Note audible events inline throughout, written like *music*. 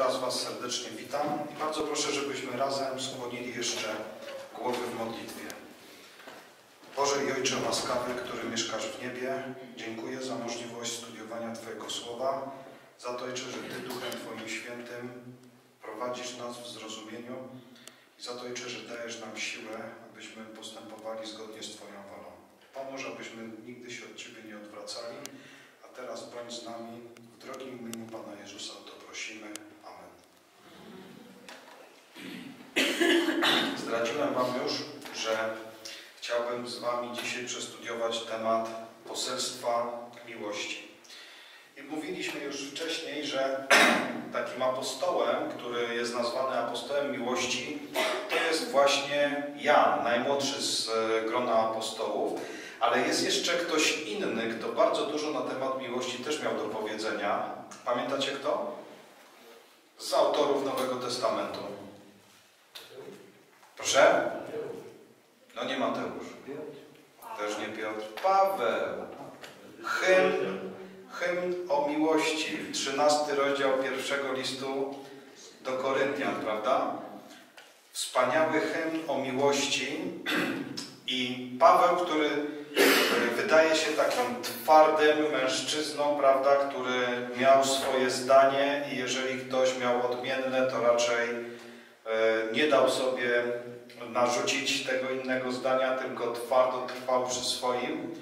raz Was serdecznie witam i bardzo proszę, żebyśmy razem skłonili jeszcze głowy w modlitwie. Boże i Ojcze łaskawy, który mieszkasz w niebie, dziękuję za możliwość studiowania Twojego Słowa, za to Ojcze, że Ty Duchem Twoim Świętym prowadzisz nas w zrozumieniu i za to Ojcze, że dajesz nam siłę, abyśmy postępowali zgodnie z Twoją wolą. Pomóż, abyśmy nigdy się od Ciebie nie odwracali, a teraz bądź z nami w drogim imieniu Pana Jezusa o to prosimy. Amen. Zdradziłem Wam już, że chciałbym z Wami dzisiaj przestudiować temat poselstwa miłości. I mówiliśmy już wcześniej, że *clears throat* takim apostołem, który jest nazwany apostołem miłości, to jest właśnie Jan, najmłodszy z e, grona apostołów. Ale jest jeszcze ktoś inny, kto bardzo dużo na temat miłości też miał do powiedzenia. Pamiętacie kto? Z autorów Nowego Testamentu. Proszę? No nie Mateusz. Też nie Piotr. Paweł. Hymn, hymn o miłości. 13 rozdział pierwszego listu do Koryntian, prawda? Wspaniały hymn o miłości. I Paweł, który wydaje się takim twardym mężczyzną, prawda, który miał swoje zdanie i jeżeli ktoś miał odmienne, to raczej nie dał sobie narzucić tego innego zdania, tylko twardo trwał przy swoim.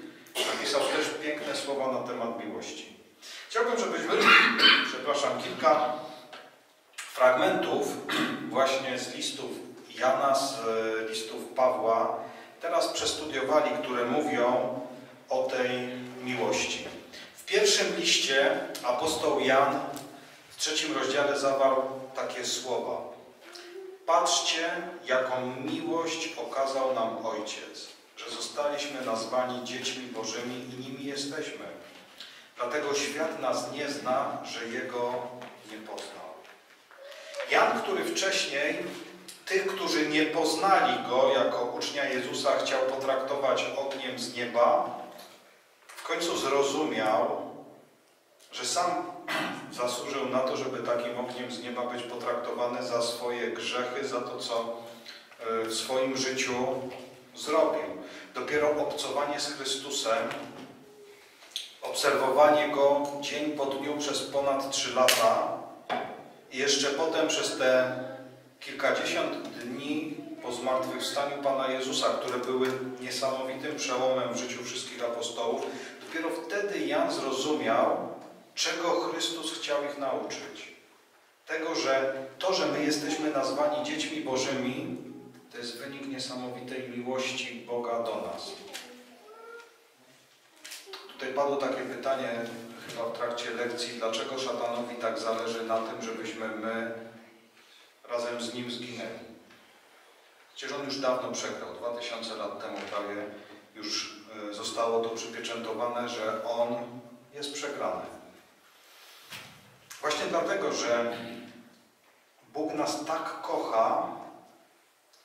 Napisał też piękne słowa na temat miłości. Chciałbym, żebyśmy, *clears throat* przepraszam, kilka fragmentów właśnie z listów Jana, z listów Pawła teraz przestudiowali, które mówią o tej miłości. W pierwszym liście apostoł Jan w trzecim rozdziale zawarł takie słowa. Patrzcie, jaką miłość okazał nam Ojciec, że zostaliśmy nazwani dziećmi Bożymi i nimi jesteśmy. Dlatego świat nas nie zna, że Jego nie poznał. Jan, który wcześniej tych, którzy nie poznali Go jako ucznia Jezusa, chciał potraktować ogniem z nieba, w końcu zrozumiał, że sam zasłużył na to, żeby takim ogniem z nieba być potraktowany za swoje grzechy, za to, co w swoim życiu zrobił. Dopiero obcowanie z Chrystusem, obserwowanie Go dzień po dniu przez ponad trzy lata i jeszcze potem przez te kilkadziesiąt dni po zmartwychwstaniu Pana Jezusa, które były niesamowitym przełomem w życiu wszystkich apostołów, dopiero wtedy Jan zrozumiał, czego Chrystus chciał ich nauczyć. Tego, że to, że my jesteśmy nazwani dziećmi Bożymi, to jest wynik niesamowitej miłości Boga do nas. Tutaj padło takie pytanie chyba w trakcie lekcji, dlaczego szatanowi tak zależy na tym, żebyśmy my razem z nim zginęli. Przecież on już dawno przegrał. 2000 lat temu prawie już zostało to przypieczętowane, że on jest przegrany. Właśnie dlatego, że Bóg nas tak kocha,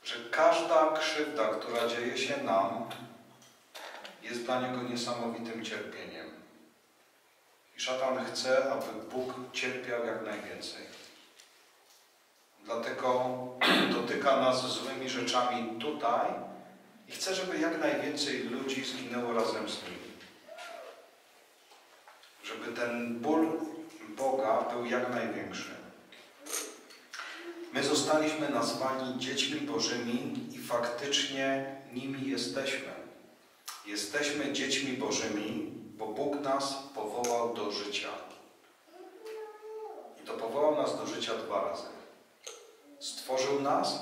że każda krzywda, która dzieje się nam, jest dla Niego niesamowitym cierpieniem. I szatan chce, aby Bóg cierpiał jak najwięcej. Dlatego *clears throat* dotyka nas złymi rzeczami tutaj i chce, żeby jak najwięcej ludzi zginęło razem z Nim. Żeby ten ból Boga był jak największy. My zostaliśmy nazwani dziećmi Bożymi i faktycznie nimi jesteśmy. Jesteśmy dziećmi Bożymi, bo Bóg nas powołał do życia. I to powołał nas do życia dwa razy. Stworzył nas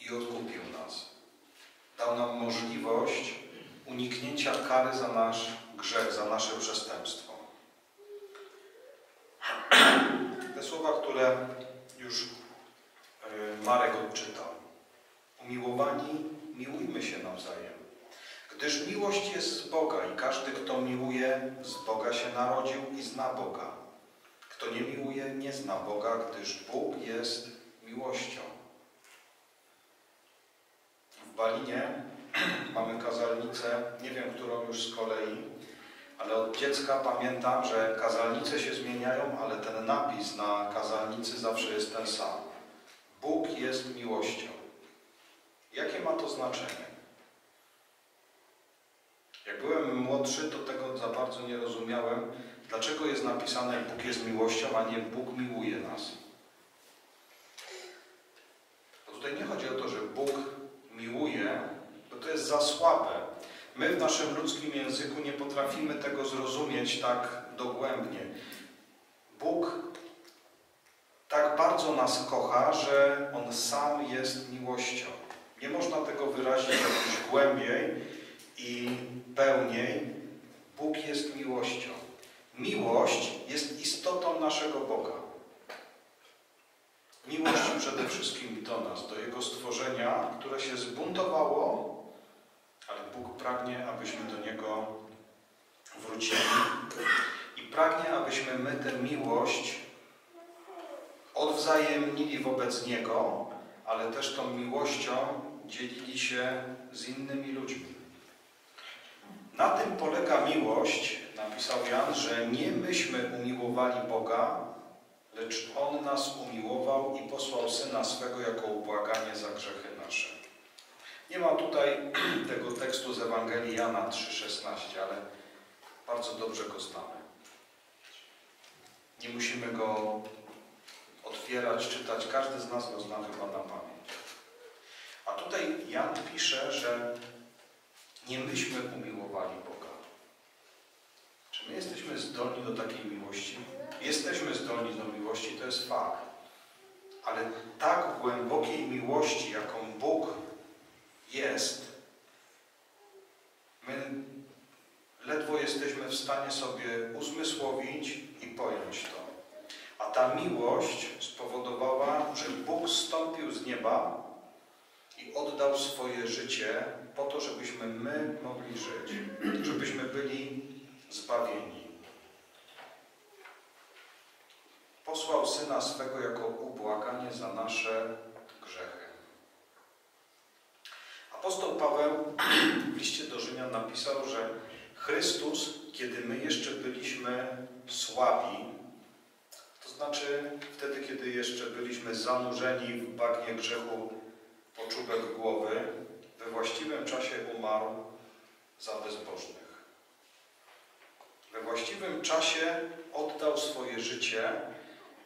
i odkupił nas. Dał nam możliwość uniknięcia kary za nasz grzech, za nasze przestępstwo. Te słowa, które już Marek odczytał. Umiłowani, miłujmy się nawzajem. Gdyż miłość jest z Boga i każdy, kto miłuje, z Boga się narodził i zna Boga. Kto nie miłuje, nie zna Boga, gdyż Bóg jest miłością. W Balinie *clears throat* mamy kazalnicę, nie wiem którą już z kolei, ale od dziecka pamiętam, że kazalnice się zmieniają, ale ten napis na kazalnicy zawsze jest ten sam. Bóg jest miłością. Jakie ma to znaczenie? Jak byłem młodszy, to tego za bardzo nie rozumiałem, dlaczego jest napisane Bóg jest miłością, a nie Bóg miłuje nas. Bo tutaj nie chodzi o to, że Bóg miłuje, bo to jest za słabe. My w naszym ludzkim języku nie potrafimy tego zrozumieć tak dogłębnie. Bóg tak bardzo nas kocha, że On sam jest miłością. Nie można tego wyrazić jakoś głębiej i pełniej. Bóg jest miłością. Miłość jest istotą naszego Boga. Miłość przede wszystkim do nas, do Jego stworzenia, które się zbuntowało, ale Bóg pragnie, abyśmy do Niego wrócili i pragnie, abyśmy my tę miłość odwzajemnili wobec Niego, ale też tą miłością dzielili się z innymi ludźmi. Na tym polega miłość, napisał Jan, że nie myśmy umiłowali Boga, lecz On nas umiłował i posłał Syna swego jako ubłaganie za grzechy nasze. Nie ma tutaj *clears throat* tego tekstu z Ewangelii Jana 3,16, ale bardzo dobrze go znamy. Nie musimy go otwierać, czytać. Każdy z nas go zna chyba na pamięć. A tutaj Jan pisze, że nie myśmy umiłowali Boga. Czy my jesteśmy zdolni do takiej miłości? Jesteśmy zdolni do miłości, to jest fakt. Ale tak głębokiej miłości, jaką Bóg jest, my ledwo jesteśmy w stanie sobie uzmysłowić i pojąć to. A ta miłość spowodowała, że Bóg stąpił z nieba i oddał swoje życie po to, żebyśmy my mogli żyć, żebyśmy byli zbawieni. Posłał Syna swego jako ubłaganie za nasze grzechy. Apostoł Paweł w liście do Rzymian napisał, że Chrystus, kiedy my jeszcze byliśmy słabi, to znaczy wtedy, kiedy jeszcze byliśmy zanurzeni w bagnie grzechu po czubek głowy, we właściwym czasie umarł za bezbożnych. We właściwym czasie oddał swoje życie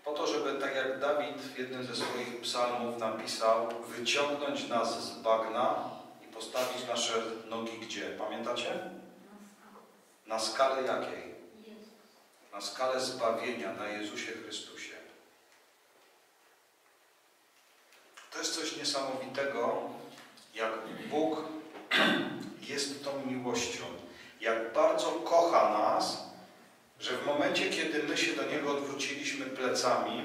po to, żeby tak jak Dawid w jednym ze swoich psalmów napisał, wyciągnąć nas z bagna postawić nasze nogi gdzie? Pamiętacie? Na skalę jakiej? Na skalę zbawienia, na Jezusie Chrystusie. To jest coś niesamowitego, jak Bóg *clears throat* jest tą miłością. Jak bardzo kocha nas, że w momencie, kiedy my się do Niego odwróciliśmy plecami,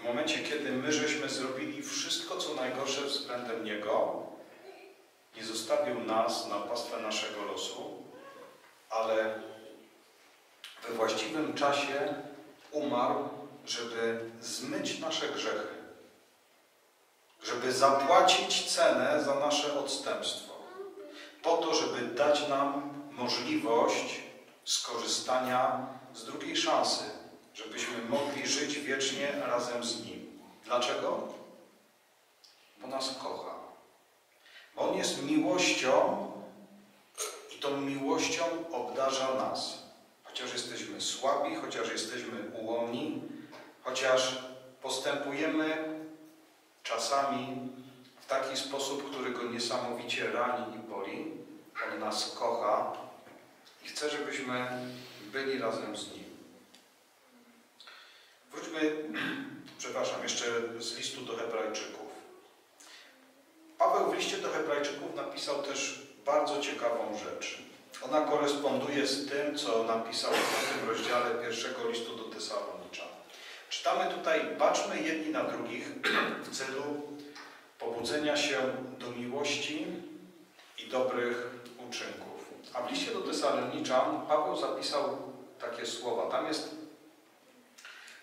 w momencie, kiedy my żeśmy zrobili wszystko, co najgorsze względem Niego, nie zostawił nas na pastwę naszego losu, ale we właściwym czasie umarł, żeby zmyć nasze grzechy, żeby zapłacić cenę za nasze odstępstwo, po to, żeby dać nam możliwość skorzystania z drugiej szansy, żebyśmy mogli żyć wiecznie razem z Nim. Dlaczego? Bo nas kocha. On jest miłością i tą miłością obdarza nas. Chociaż jesteśmy słabi, chociaż jesteśmy ułomni, chociaż postępujemy czasami w taki sposób, który Go niesamowicie rani i boli, On nas kocha i chce, żebyśmy byli razem z Nim. Wróćmy, *clears throat* przepraszam, jeszcze z listu do Hebrajczyków. Paweł w liście do Hebrajczyków napisał też bardzo ciekawą rzecz. Ona koresponduje z tym, co napisał w tym rozdziale pierwszego listu do Tesaloniczan. Czytamy tutaj, baczmy jedni na drugich w celu pobudzenia się do miłości i dobrych uczynków. A w liście do Tesaloniczan Paweł zapisał takie słowa. Tam jest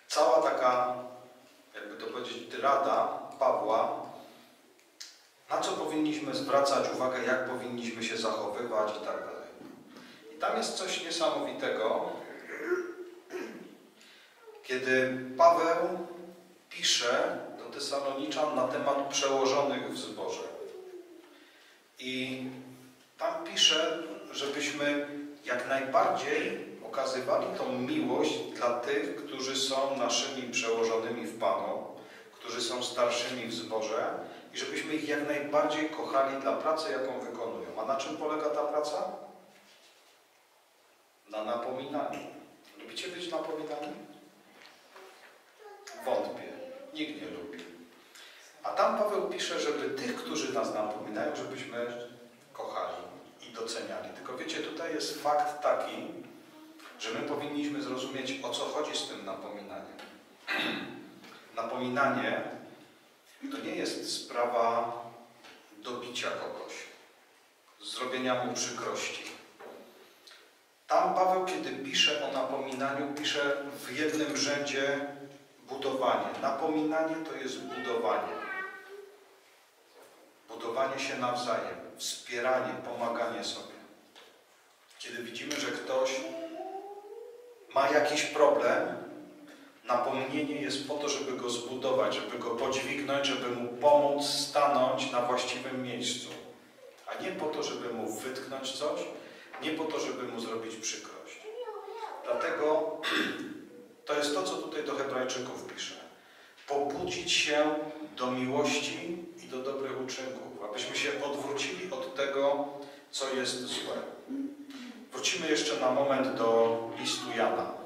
cała taka, jakby to powiedzieć, tyrada Pawła, na co powinniśmy zwracać uwagę, jak powinniśmy się zachowywać i tak dalej. tam jest coś niesamowitego, kiedy Paweł pisze do Tesaloniczan na temat przełożonych w zborze. I tam pisze, żebyśmy jak najbardziej okazywali tą miłość dla tych, którzy są naszymi przełożonymi w Panu, którzy są starszymi w zborze i żebyśmy ich jak najbardziej kochali dla pracy, jaką wykonują. A na czym polega ta praca? Na napominaniu. Lubicie być napominani? Wątpię. Nikt nie lubi. A tam Paweł pisze, żeby tych, którzy nas napominają, żebyśmy kochali i doceniali. Tylko wiecie, tutaj jest fakt taki, że my powinniśmy zrozumieć, o co chodzi z tym napominaniem. *clears throat* Napominanie to nie jest sprawa dobicia kogoś, zrobienia mu przykrości. Tam Paweł, kiedy pisze o napominaniu, pisze w jednym rzędzie budowanie. Napominanie to jest budowanie. Budowanie się nawzajem, wspieranie, pomaganie sobie. Kiedy widzimy, że ktoś ma jakiś problem, napomnienie jest po to, żeby go zbudować, żeby go podźwignąć, żeby mu pomóc stanąć na właściwym miejscu. A nie po to, żeby mu wytknąć coś, nie po to, żeby mu zrobić przykrość. Dlatego *clears throat* to jest to, co tutaj do Hebrajczyków pisze. Pobudzić się do miłości i do dobrych uczynków, abyśmy się odwrócili od tego, co jest złe. Wrócimy jeszcze na moment do listu Jana.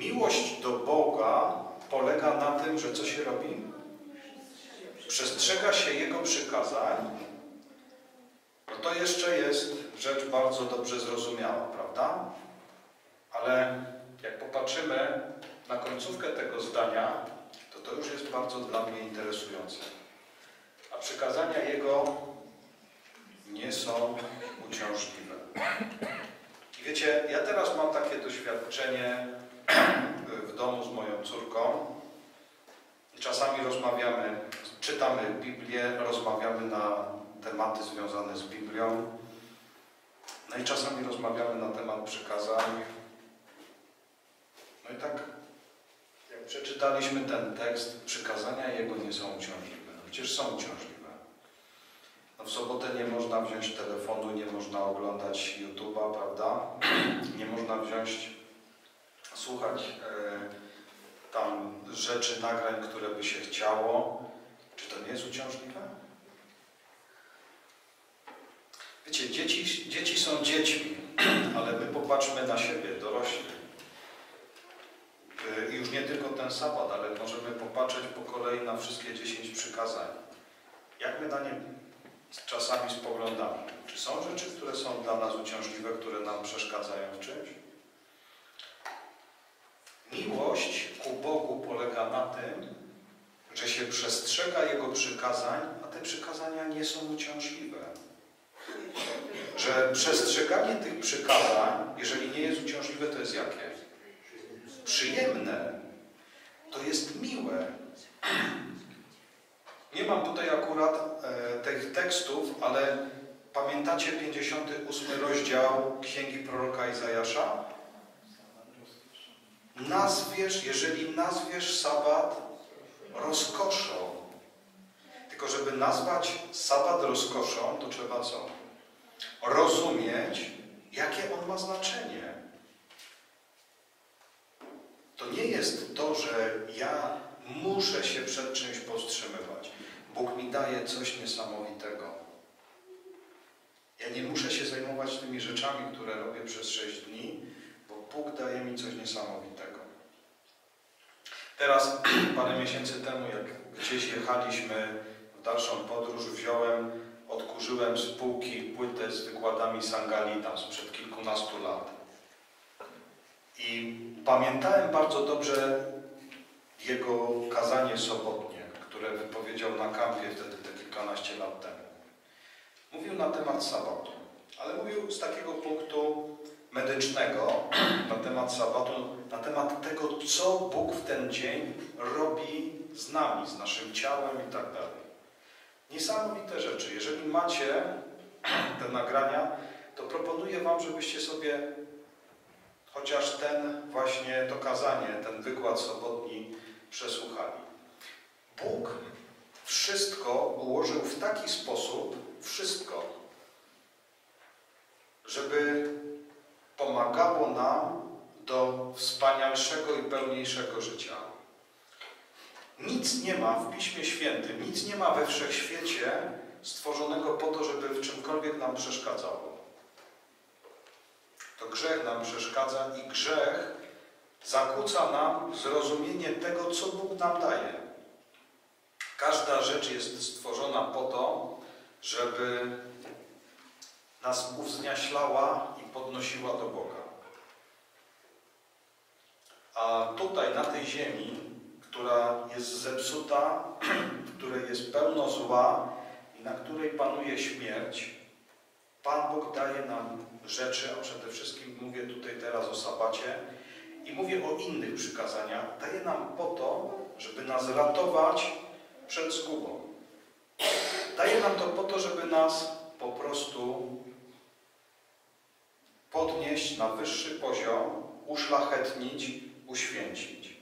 Miłość do Boga polega na tym, że co się robi? Przestrzega się Jego przykazań. No to jeszcze jest rzecz bardzo dobrze zrozumiała, prawda? Ale jak popatrzymy na końcówkę tego zdania, to to już jest bardzo dla mnie interesujące. A przykazania Jego nie są uciążliwe. I wiecie, ja teraz mam takie doświadczenie w domu z moją córką. Czasami rozmawiamy, czytamy Biblię, rozmawiamy na tematy związane z Biblią. No i czasami rozmawiamy na temat przykazań. No i tak, jak przeczytaliśmy ten tekst, przykazania Jego nie są uciążliwe. No przecież są uciążliwe. No w sobotę nie można wziąć telefonu, nie można oglądać YouTube'a, prawda? Nie można wziąć, słuchać e, tam rzeczy, nagrań, które by się chciało. Czy to nie jest uciążliwe? Wiecie, dzieci, dzieci są dziećmi, *clears throat* ale my popatrzmy na siebie, dorośli. I już nie tylko ten sabat, ale możemy popatrzeć po kolei na wszystkie dziesięć przykazań. Jak my na nie czasami spoglądamy? Czy są rzeczy, które są dla nas uciążliwe, które nam przeszkadzają w czymś? Miłość ku Bogu polega na tym, że się przestrzega Jego przykazań, a te przykazania nie są uciążliwe. Że przestrzeganie tych przykazań, jeżeli nie jest uciążliwe, to jest jakie? Przyjemne. To jest miłe. Nie mam tutaj akurat e, tych tekstów, ale pamiętacie 58 rozdział Księgi Proroka Izajasza? Nazwiesz, jeżeli nazwiesz sabat rozkoszą. Tylko żeby nazwać sabat rozkoszą, to trzeba co? Rozumieć, jakie on ma znaczenie. To nie jest to, że ja muszę się przed czymś powstrzymywać. Bóg mi daje coś niesamowitego. Ja nie muszę się zajmować tymi rzeczami, które robię przez sześć dni, bo Bóg daje mi coś niesamowitego. Teraz, *clears throat* parę miesięcy temu, jak gdzieś jechaliśmy w dalszą podróż, wziąłem, odkurzyłem z półki płytę z wykładami Sangali tam sprzed kilkunastu lat. I pamiętałem bardzo dobrze jego kazanie sobotnie, które wypowiedział na kampie wtedy te kilkanaście lat temu. Mówił na temat sabatu, ale mówił z takiego punktu medycznego na temat sabatu, na temat tego, co Bóg w ten dzień robi z nami, z naszym ciałem i tak dalej. Niesamowite rzeczy. Jeżeli macie te nagrania, to proponuję Wam, żebyście sobie chociaż ten właśnie to kazanie, ten wykład sobotni przesłuchali. Bóg wszystko ułożył w taki sposób, wszystko, żeby pomagało nam do wspanialszego i pełniejszego życia. Nic nie ma w Piśmie Świętym, nic nie ma we wszechświecie stworzonego po to, żeby w czymkolwiek nam przeszkadzało. To grzech nam przeszkadza i grzech zakłóca nam zrozumienie tego, co Bóg nam daje. Każda rzecz jest stworzona po to, żeby nas uwzniaślała podnosiła do Boga. A tutaj, na tej ziemi, która jest zepsuta, *clears throat* w której jest pełno zła i na której panuje śmierć, Pan Bóg daje nam rzeczy, a przede wszystkim mówię tutaj teraz o sabacie i mówię o innych przykazaniach, daje nam po to, żeby nas ratować przed zgubą. Daje nam to po to, żeby nas po prostu podnieść na wyższy poziom, uszlachetnić, uświęcić.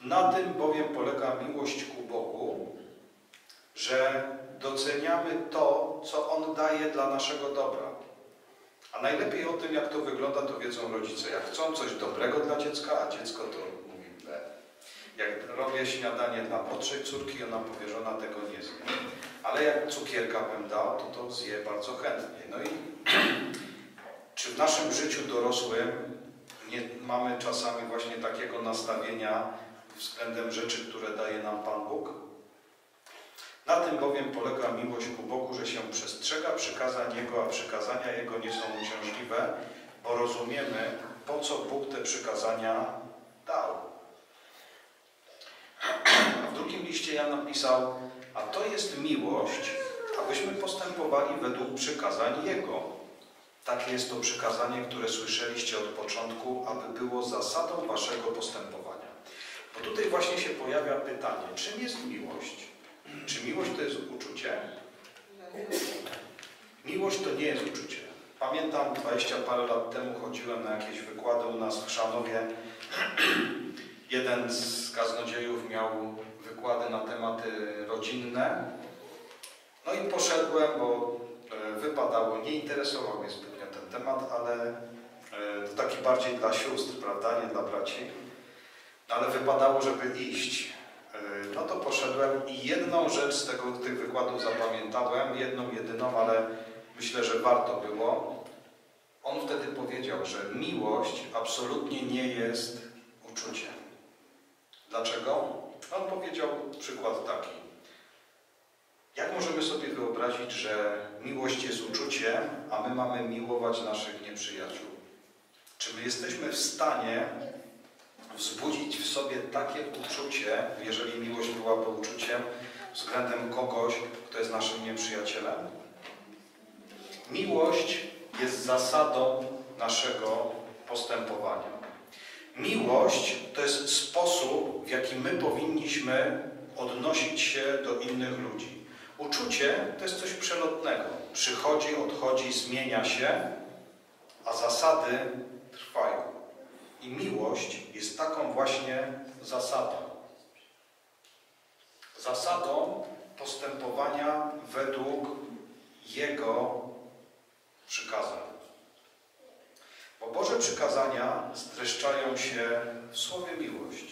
Na tym bowiem polega miłość ku Bogu, że doceniamy to, co On daje dla naszego dobra. A najlepiej o tym, jak to wygląda, to wiedzą rodzice. Jak chcą coś dobrego dla dziecka, a dziecko to mówi ble. Jak robię śniadanie dla młodszej córki, ona powie, że ona tego nie zje. Ale jak cukierka bym dał, to to zje bardzo chętnie. No i *clears throat* czy w naszym życiu dorosłym nie mamy czasami właśnie takiego nastawienia względem rzeczy, które daje nam Pan Bóg? Na tym bowiem polega miłość ku Bogu, że się przestrzega przykazań Jego, a przykazania Jego nie są uciążliwe, bo rozumiemy, po co Bóg te przykazania dał. A w drugim liście Jan napisał, a to jest miłość, abyśmy postępowali według przykazań Jego. Takie jest to przykazanie, które słyszeliście od początku, aby było zasadą waszego postępowania. Bo tutaj właśnie się pojawia pytanie, czym jest miłość? Czy miłość to jest uczucie? Miłość to nie jest uczucie. Pamiętam, 20 parę lat temu chodziłem na jakieś wykłady u nas w Chrzanowie. Jeden z kaznodziejów miał wykłady na tematy rodzinne. No i poszedłem, bo wypadało, nie interesował mnie zbytnio ten temat, ale e, to taki bardziej dla sióstr, prawda, nie dla braci. Ale wypadało, żeby iść. E, no to poszedłem i jedną rzecz z tego, tych wykładów zapamiętałem, jedną, jedyną, ale myślę, że warto było. On wtedy powiedział, że miłość absolutnie nie jest uczuciem. Dlaczego? On powiedział przykład taki. Jak możemy sobie wyobrazić, że miłość jest uczuciem, a my mamy miłować naszych nieprzyjaciół? Czy my jesteśmy w stanie wzbudzić w sobie takie uczucie, jeżeli miłość byłaby uczuciem, względem kogoś, kto jest naszym nieprzyjacielem? Miłość jest zasadą naszego postępowania. Miłość to jest sposób, w jaki my powinniśmy odnosić się do innych ludzi. Uczucie to jest coś przelotnego. Przychodzi, odchodzi, zmienia się, a zasady trwają. I miłość jest taką właśnie zasadą. Zasadą postępowania według Jego przykazań. Bo Boże przykazania streszczają się w słowie miłość.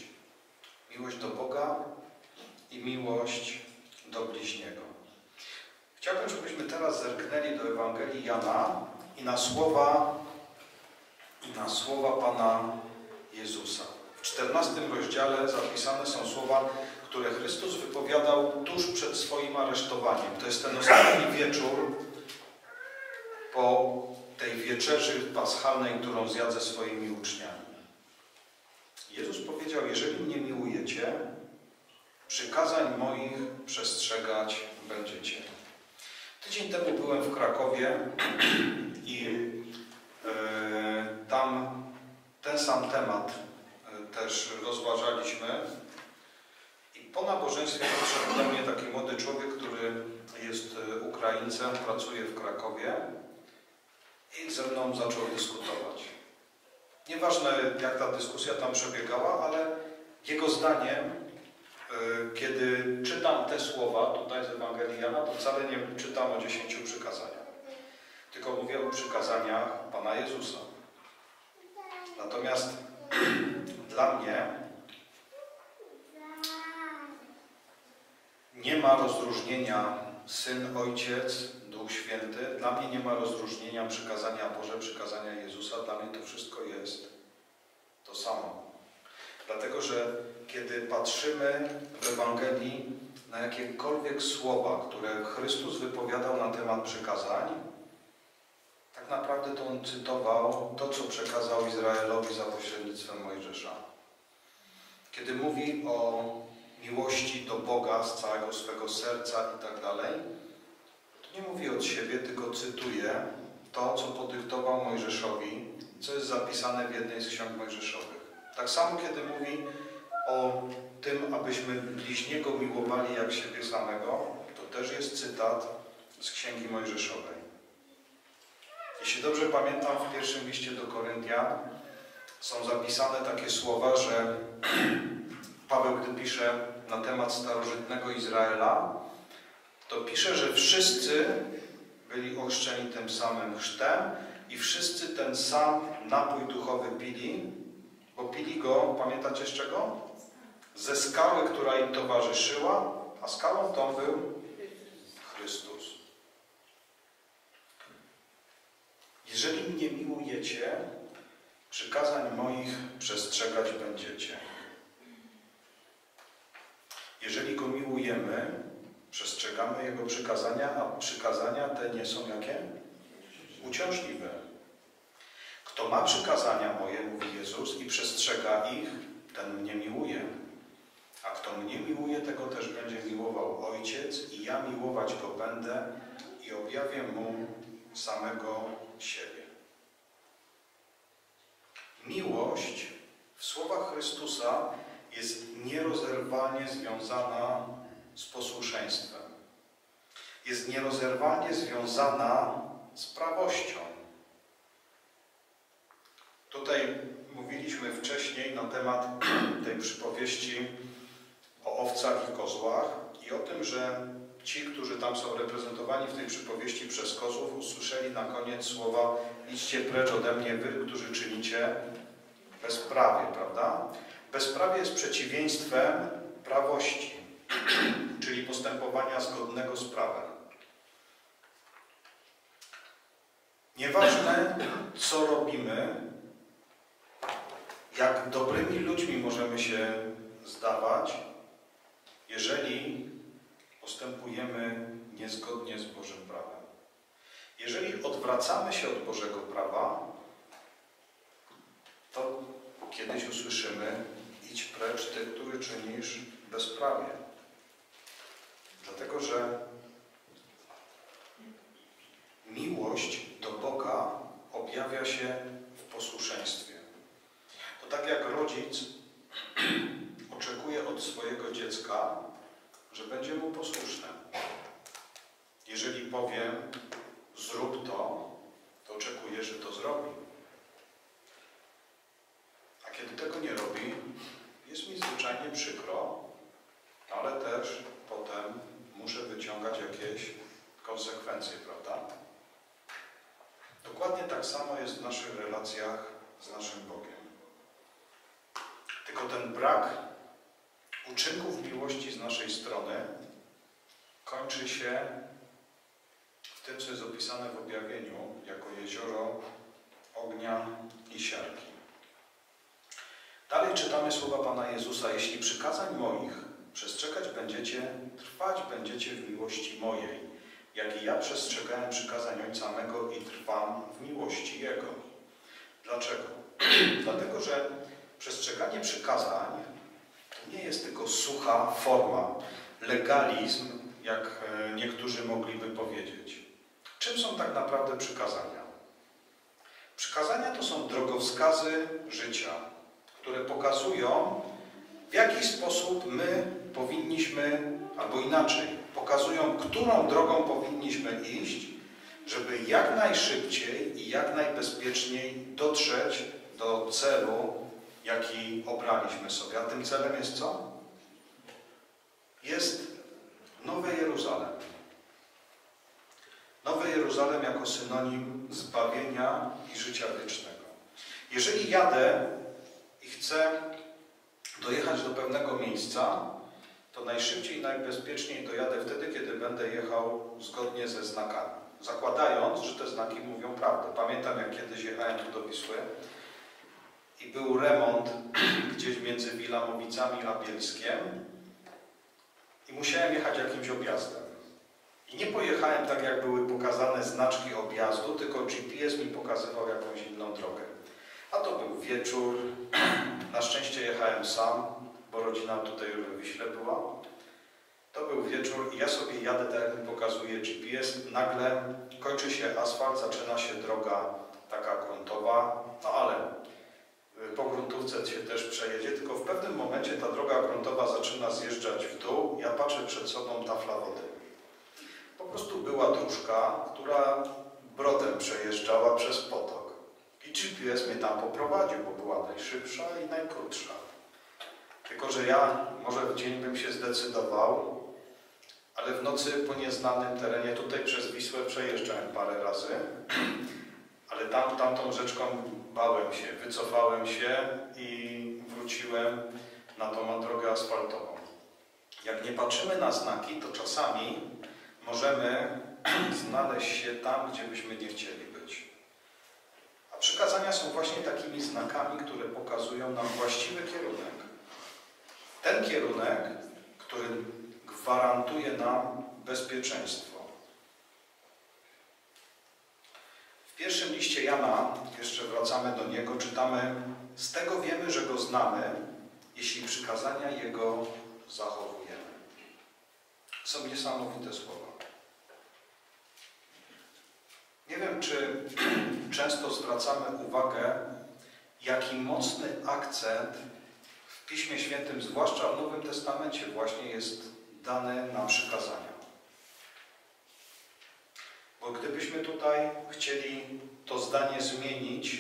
Miłość do Boga i miłość do bliźniego. Chciałbym, żebyśmy teraz zerknęli do Ewangelii Jana i na słowa i na słowa Pana Jezusa. W czternastym rozdziale zapisane są słowa, które Chrystus wypowiadał tuż przed swoim aresztowaniem. To jest ten ostatni wieczór po tej wieczerzy paschalnej, którą zjadł swoimi uczniami. Jezus powiedział, jeżeli mnie miłujecie, przykazań moich przestrzegać będziecie. Tydzień temu byłem w Krakowie i e, tam ten sam temat e, też rozważaliśmy. I po nabożeństwie podszedł do mnie taki młody człowiek, który jest e, Ukraińcem, pracuje w Krakowie i ze mną zaczął dyskutować. Nieważne jak ta dyskusja tam przebiegała, ale jego zdaniem, kiedy czytam te słowa tutaj z Ewangelii Jana, to wcale nie czytam o dziesięciu przykazaniach. Tylko mówię o przykazaniach Pana Jezusa. Natomiast *clears throat* dla mnie nie ma rozróżnienia Syn, Ojciec, Duch Święty. Dla mnie nie ma rozróżnienia przykazania Boże, przykazania Jezusa. Dla mnie to wszystko jest to samo. Dlatego, że kiedy patrzymy w Ewangelii na jakiekolwiek słowa, które Chrystus wypowiadał na temat przykazań, tak naprawdę to on cytował to, co przekazał Izraelowi za pośrednictwem Mojżesza. Kiedy mówi o miłości do Boga z całego swego serca i tak dalej, to nie mówi od siebie, tylko cytuje to, co podyktował Mojżeszowi, co jest zapisane w jednej z ksiąg mojżeszowych. Tak samo, kiedy mówi o tym, abyśmy bliźniego miłowali jak siebie samego, to też jest cytat z Księgi Mojżeszowej. Jeśli dobrze pamiętam, w pierwszym liście do Koryntian są zapisane takie słowa, że *clears throat* Paweł, gdy pisze na temat starożytnego Izraela, to pisze, że wszyscy byli ochrzczeni tym samym chrztem i wszyscy ten sam napój duchowy pili, bo pili go, pamiętacie z czego? Ze skały, która im towarzyszyła, a skałą tą był Chrystus. Jeżeli mnie miłujecie, przykazań moich przestrzegać będziecie. Jeżeli Go miłujemy, przestrzegamy Jego przykazania, a przykazania te nie są jakie? Uciążliwe. Kto ma przykazania moje, mówi Jezus, i przestrzega ich, ten mnie miłuje. A kto mnie miłuje, tego też będzie miłował Ojciec i ja miłować Go będę i objawię Mu samego siebie. Miłość w słowach Chrystusa jest nierozerwalnie związana z posłuszeństwem. Jest nierozerwalnie związana z prawością. Tutaj mówiliśmy wcześniej na temat *clears throat* tej przypowieści o owcach i kozłach i o tym, że ci, którzy tam są reprezentowani w tej przypowieści przez kozłów, usłyszeli na koniec słowa idźcie precz ode mnie wy, którzy czynicie bezprawie, prawda? Bezprawie jest przeciwieństwem prawości, *clears throat* czyli postępowania zgodnego z prawem. Nieważne, co robimy, jak dobrymi ludźmi możemy się zdawać, jeżeli postępujemy niezgodnie z Bożym prawem. Jeżeli odwracamy się od Bożego prawa, to kiedyś usłyszymy idź precz Ty, który czynisz bezprawie. Dlatego, że miłość do Boga objawia się w posłuszeństwie. Tak jak rodzic *clears throat* oczekuje od swojego dziecka, że będzie mu posłuszne. Jeżeli powiem, zrób to, to oczekuje, że to zrobi. A kiedy tego nie robi, jest mi zwyczajnie przykro, ale też potem muszę wyciągać jakieś konsekwencje, prawda? Dokładnie tak samo jest w naszych relacjach z naszym Bogiem. Tylko ten brak uczynków miłości z naszej strony kończy się w tym, co jest opisane w objawieniu jako jezioro ognia i siarki. Dalej czytamy słowa Pana Jezusa. Jeśli przykazań moich przestrzegać będziecie, trwać będziecie w miłości mojej, jak i ja przestrzegałem przykazań Ojca mego i trwam w miłości Jego. Dlaczego? *clears throat* Dlatego, że przestrzeganie przykazań to nie jest tylko sucha forma, legalizm, jak e, niektórzy mogliby powiedzieć. Czym są tak naprawdę przykazania? Przykazania to są drogowskazy życia które pokazują, w jaki sposób my powinniśmy, albo inaczej, pokazują, którą drogą powinniśmy iść żeby jak najszybciej i jak najbezpieczniej dotrzeć do celu, jaki obraliśmy sobie. A tym celem jest co? Jest Nowe Jeruzalem. Nowy Jeruzalem jako synonim zbawienia i życia wiecznego. Jeżeli jadę i chcę dojechać do pewnego miejsca, to najszybciej i najbezpieczniej dojadę wtedy, kiedy będę jechał zgodnie ze znakami. Zakładając, że te znaki mówią prawdę. Pamiętam, jak kiedyś jechałem tu do Wisły i był remont *clears throat* gdzieś między Wilamowicami a Bielskiem i musiałem jechać jakimś objazdem. I nie pojechałem tak, jak były pokazane znaczki objazdu, tylko GPS mi pokazywał jakąś inną drogę. A to był wieczór. *clears throat* Na szczęście jechałem sam, bo rodzina tutaj już Wiśle była. To był wieczór i ja sobie jadę tak, jak mi pokazuje GPS. Nagle kończy się asfalt, zaczyna się droga taka gruntowa, no ale po gruntówce się też przejedzie, tylko w pewnym momencie ta droga gruntowa zaczyna zjeżdżać w dół. Ja patrzę przed sobą tafla wody. Po prostu była dróżka, która brodem przejeżdżała przez potok. I GPS mnie tam poprowadził, bo była najszybsza i najkrótsza. Tylko, że ja może w dzień bym się zdecydował, ale w nocy po nieznanym terenie, tutaj przez Wisłę przejeżdżałem parę razy, *clears throat* ale tam, tamtą rzeczką bałem się, wycofałem się i wróciłem na tą drogę asfaltową. Jak nie patrzymy na znaki, to czasami możemy *clears throat* znaleźć się tam, gdzie byśmy nie chcieli być. A przykazania są właśnie takimi znakami, które pokazują nam właściwy kierunek. Ten kierunek, który gwarantuje nam bezpieczeństwo. W pierwszym liście Jana, jeszcze wracamy do niego, czytamy: Z tego wiemy, że go znamy, jeśli przykazania jego zachowujemy. Są niesamowite słowa. Nie wiem, czy *clears throat* często zwracamy uwagę, jaki mocny akcent w Piśmie Świętym, zwłaszcza w Nowym Testamencie, właśnie jest dany na przykazania. Bo gdybyśmy tutaj chcieli to zdanie zmienić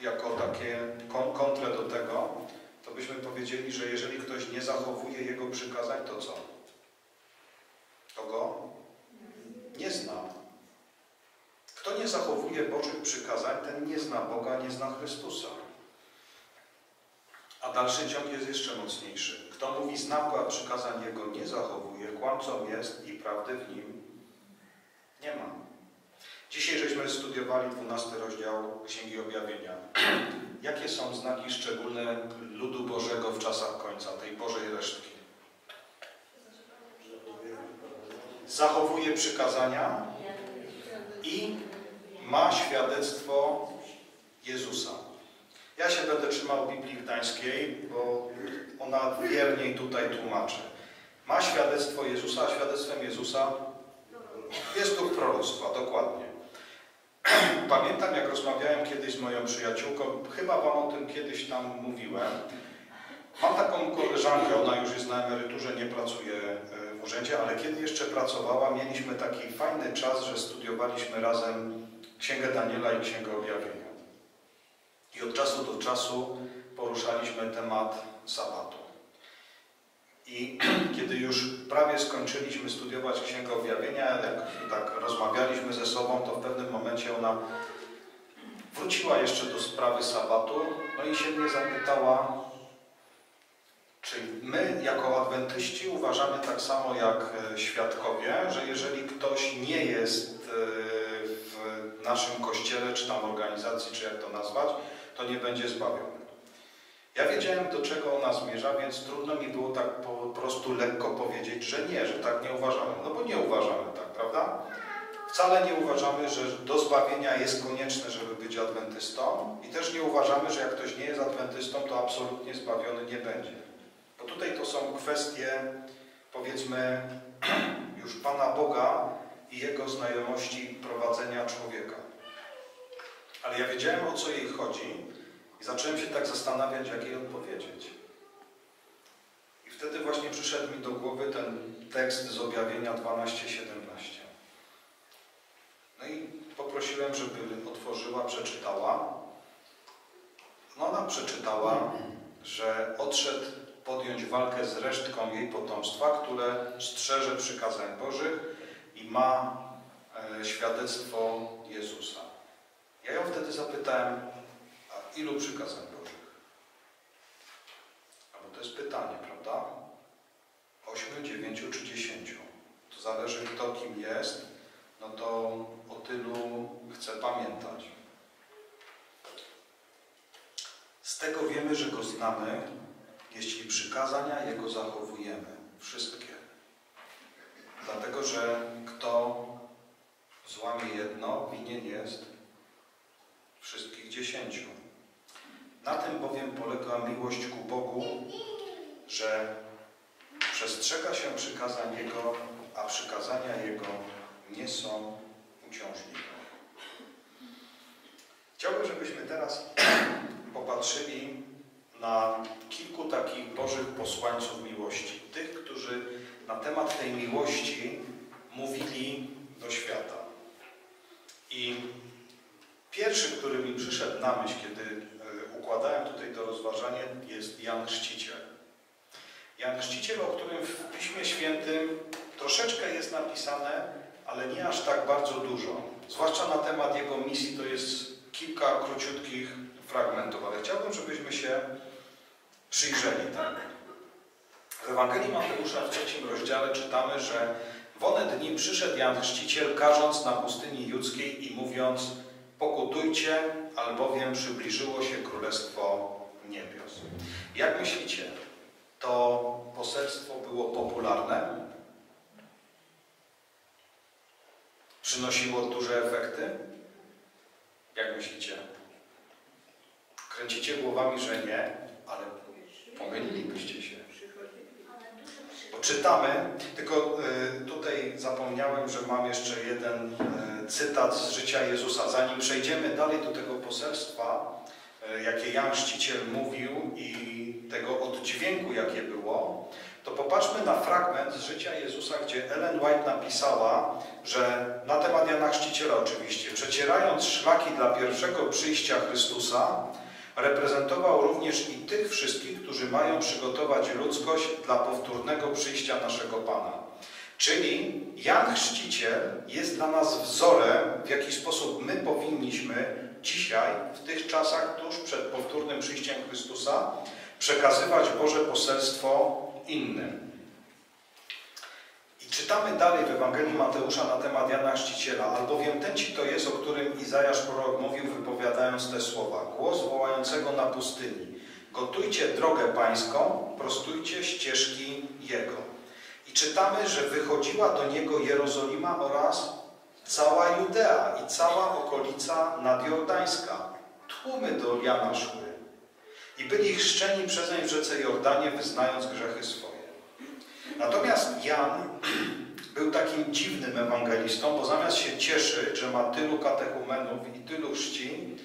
jako takie kontrę do tego, to byśmy powiedzieli, że jeżeli ktoś nie zachowuje Jego przykazań, to co? To go nie zna. Kto nie zachowuje Bożych przykazań, ten nie zna Boga, nie zna Chrystusa. A dalszy ciąg jest jeszcze mocniejszy. Kto mówi znam Go, a przykazań Jego nie zachowuje, kłamcą jest i prawdy w nim nie ma. Dzisiaj żeśmy studiowali 12 rozdział Księgi Objawienia. *clears throat* Jakie są znaki szczególne ludu Bożego w czasach końca, tej Bożej resztki? Zachowuje przykazania i ma świadectwo Jezusa. Ja się będę trzymał Biblii Gdańskiej, bo ona wierniej tutaj tłumaczy. Ma świadectwo Jezusa, a świadectwem Jezusa jest duch proroctwa, dokładnie. *clears throat* Pamiętam, jak rozmawiałem kiedyś z moją przyjaciółką, chyba Wam o tym kiedyś tam mówiłem. Mam taką koleżankę, ona już jest na emeryturze, nie pracuje e, w urzędzie, ale kiedy jeszcze pracowała, mieliśmy taki fajny czas, że studiowaliśmy razem Księgę Daniela i Księgę Objawienia. I od czasu do czasu poruszaliśmy temat sabatu. I *clears throat* kiedy już prawie skończyliśmy studiować Księgę Objawienia, jak tak rozmawialiśmy ze sobą, to w pewnym momencie ona wróciła jeszcze do sprawy sabatu, no i się mnie zapytała, czy my jako adwentyści uważamy tak samo jak e, świadkowie, że jeżeli ktoś nie jest e, w naszym kościele, czy tam organizacji, czy jak to nazwać, to nie będzie zbawiony. Ja wiedziałem, do czego ona zmierza, więc trudno mi było tak po prostu lekko powiedzieć, że nie, że tak nie uważamy. No bo nie uważamy tak, prawda? Wcale nie uważamy, że do zbawienia jest konieczne, żeby być adwentystą i też nie uważamy, że jak ktoś nie jest adwentystą, to absolutnie zbawiony nie będzie. Bo tutaj to są kwestie, powiedzmy, *clears throat* już Pana Boga i Jego znajomości prowadzenia człowieka. Ale ja wiedziałem, o co jej chodzi zacząłem się tak zastanawiać, jak jej odpowiedzieć. I wtedy właśnie przyszedł mi do głowy ten tekst z objawienia 12-17. No i poprosiłem, żeby otworzyła, przeczytała. No ona przeczytała, że odszedł podjąć walkę z resztką jej potomstwa, które strzeże przykazań Bożych i ma e, świadectwo Jezusa. Ja ją wtedy zapytałem, ilu przykazań Bożych? A to jest pytanie, prawda? Ośmiu, dziewięciu czy dziesięciu. To zależy kto kim jest, no to o tylu chcę pamiętać. Z tego wiemy, że Go znamy, jeśli przykazania Jego zachowujemy. Wszystkie. Dlatego, że kto złamie jedno, winien jest wszystkich dziesięciu. Na tym bowiem polega miłość ku Bogu, że przestrzega się przykazań Jego, a przykazania Jego nie są uciążliwe. Chciałbym, żebyśmy teraz *clears throat* popatrzyli na kilku takich Bożych posłańców miłości. Tych, którzy na temat tej miłości mówili do świata. I pierwszy, który mi przyszedł na myśl, kiedy e, układałem tutaj to rozważanie, jest Jan Chrzciciel. Jan Chrzciciel, o którym w Piśmie Świętym troszeczkę jest napisane, ale nie aż tak bardzo dużo. Zwłaszcza na temat jego misji to jest kilka króciutkich fragmentów, ale chciałbym, żebyśmy się przyjrzeli temu. W Ewangelii Mateusza w trzecim rozdziale czytamy, że w one dni przyszedł Jan Chrzciciel, karząc na pustyni judzkiej i mówiąc pokutujcie, albowiem przybliżyło się Królestwo Niebios. Jak myślicie, to poselstwo było popularne? Przynosiło duże efekty? Jak myślicie? Kręcicie głowami, że nie, ale pomylilibyście się. Bo czytamy, tylko y, tutaj zapomniałem, że mam jeszcze jeden y, cytat z życia Jezusa. Zanim przejdziemy dalej do tego poselstwa, y, jakie Jan Chrzciciel mówił i tego oddźwięku, jakie było, to popatrzmy na fragment z życia Jezusa, gdzie Ellen White napisała, że na temat Jana Chrzciciela oczywiście, przecierając szlaki dla pierwszego przyjścia Chrystusa, reprezentował również i tych wszystkich, którzy mają przygotować ludzkość dla powtórnego przyjścia naszego Pana. Czyli Jan Chrzciciel jest dla nas wzorem, w jaki sposób my powinniśmy dzisiaj, w tych czasach tuż przed powtórnym przyjściem Chrystusa, przekazywać Boże poselstwo innym. I czytamy dalej w Ewangelii Mateusza na temat Jana Chrzciciela, albowiem ten ci to jest, o którym Izajasz prorok mówił, wypowiadając te słowa. Głos wołającego na pustyni. Gotujcie drogę pańską, prostujcie ścieżki Jego. I czytamy, że wychodziła do Niego Jerozolima oraz cała Judea i cała okolica nadjordańska. Tłumy do Jana szły. I byli chrzczeni przezeń w rzece Jordanie, wyznając grzechy swoje. Natomiast Jan był takim dziwnym ewangelistą, bo zamiast się cieszyć, że ma tylu katechumenów i tylu chrzci,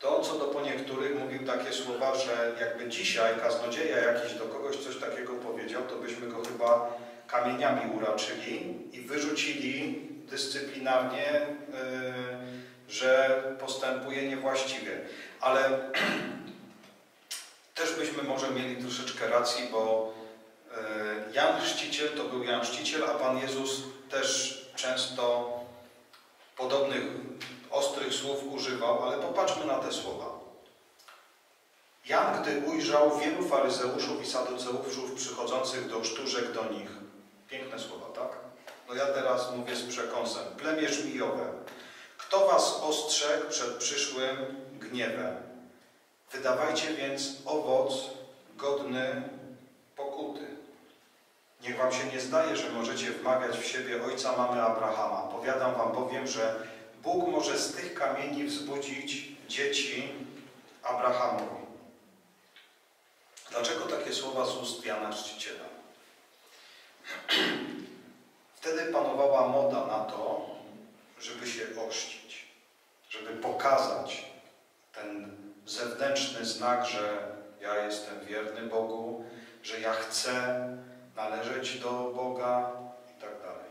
to co do po niektórych mówił takie słowa, że jakby dzisiaj kaznodzieja jakiś do kogoś coś takiego powiedział, to byśmy go chyba kamieniami uraczyli i wyrzucili dyscyplinarnie, yy, że postępuje niewłaściwie. Ale *clears throat* też byśmy może mieli troszeczkę racji, bo e, Jan Chrzciciel to był Jan Chrzciciel, a Pan Jezus też często podobnych ostrych słów używał, ale popatrzmy na te słowa. Jan, gdy ujrzał wielu faryzeuszów i saduceuszów przychodzących do szturzek do nich. Piękne słowa, tak? No ja teraz mówię z przekąsem. Plemię żmijowe. Kto was ostrzegł przed przyszłym gniewem? Wydawajcie więc owoc godny pokuty. Niech wam się nie zdaje, że możecie wmawiać w siebie ojca mamy Abrahama. Powiadam wam bowiem, że Bóg może z tych kamieni wzbudzić dzieci Abrahamowi. Dlaczego takie słowa z ust Jana Chrzciciela? *clears throat* Wtedy panowała moda na to, żeby się ochrzcić, żeby pokazać ten zewnętrzny znak, że ja jestem wierny Bogu, że ja chcę należeć do Boga i tak dalej.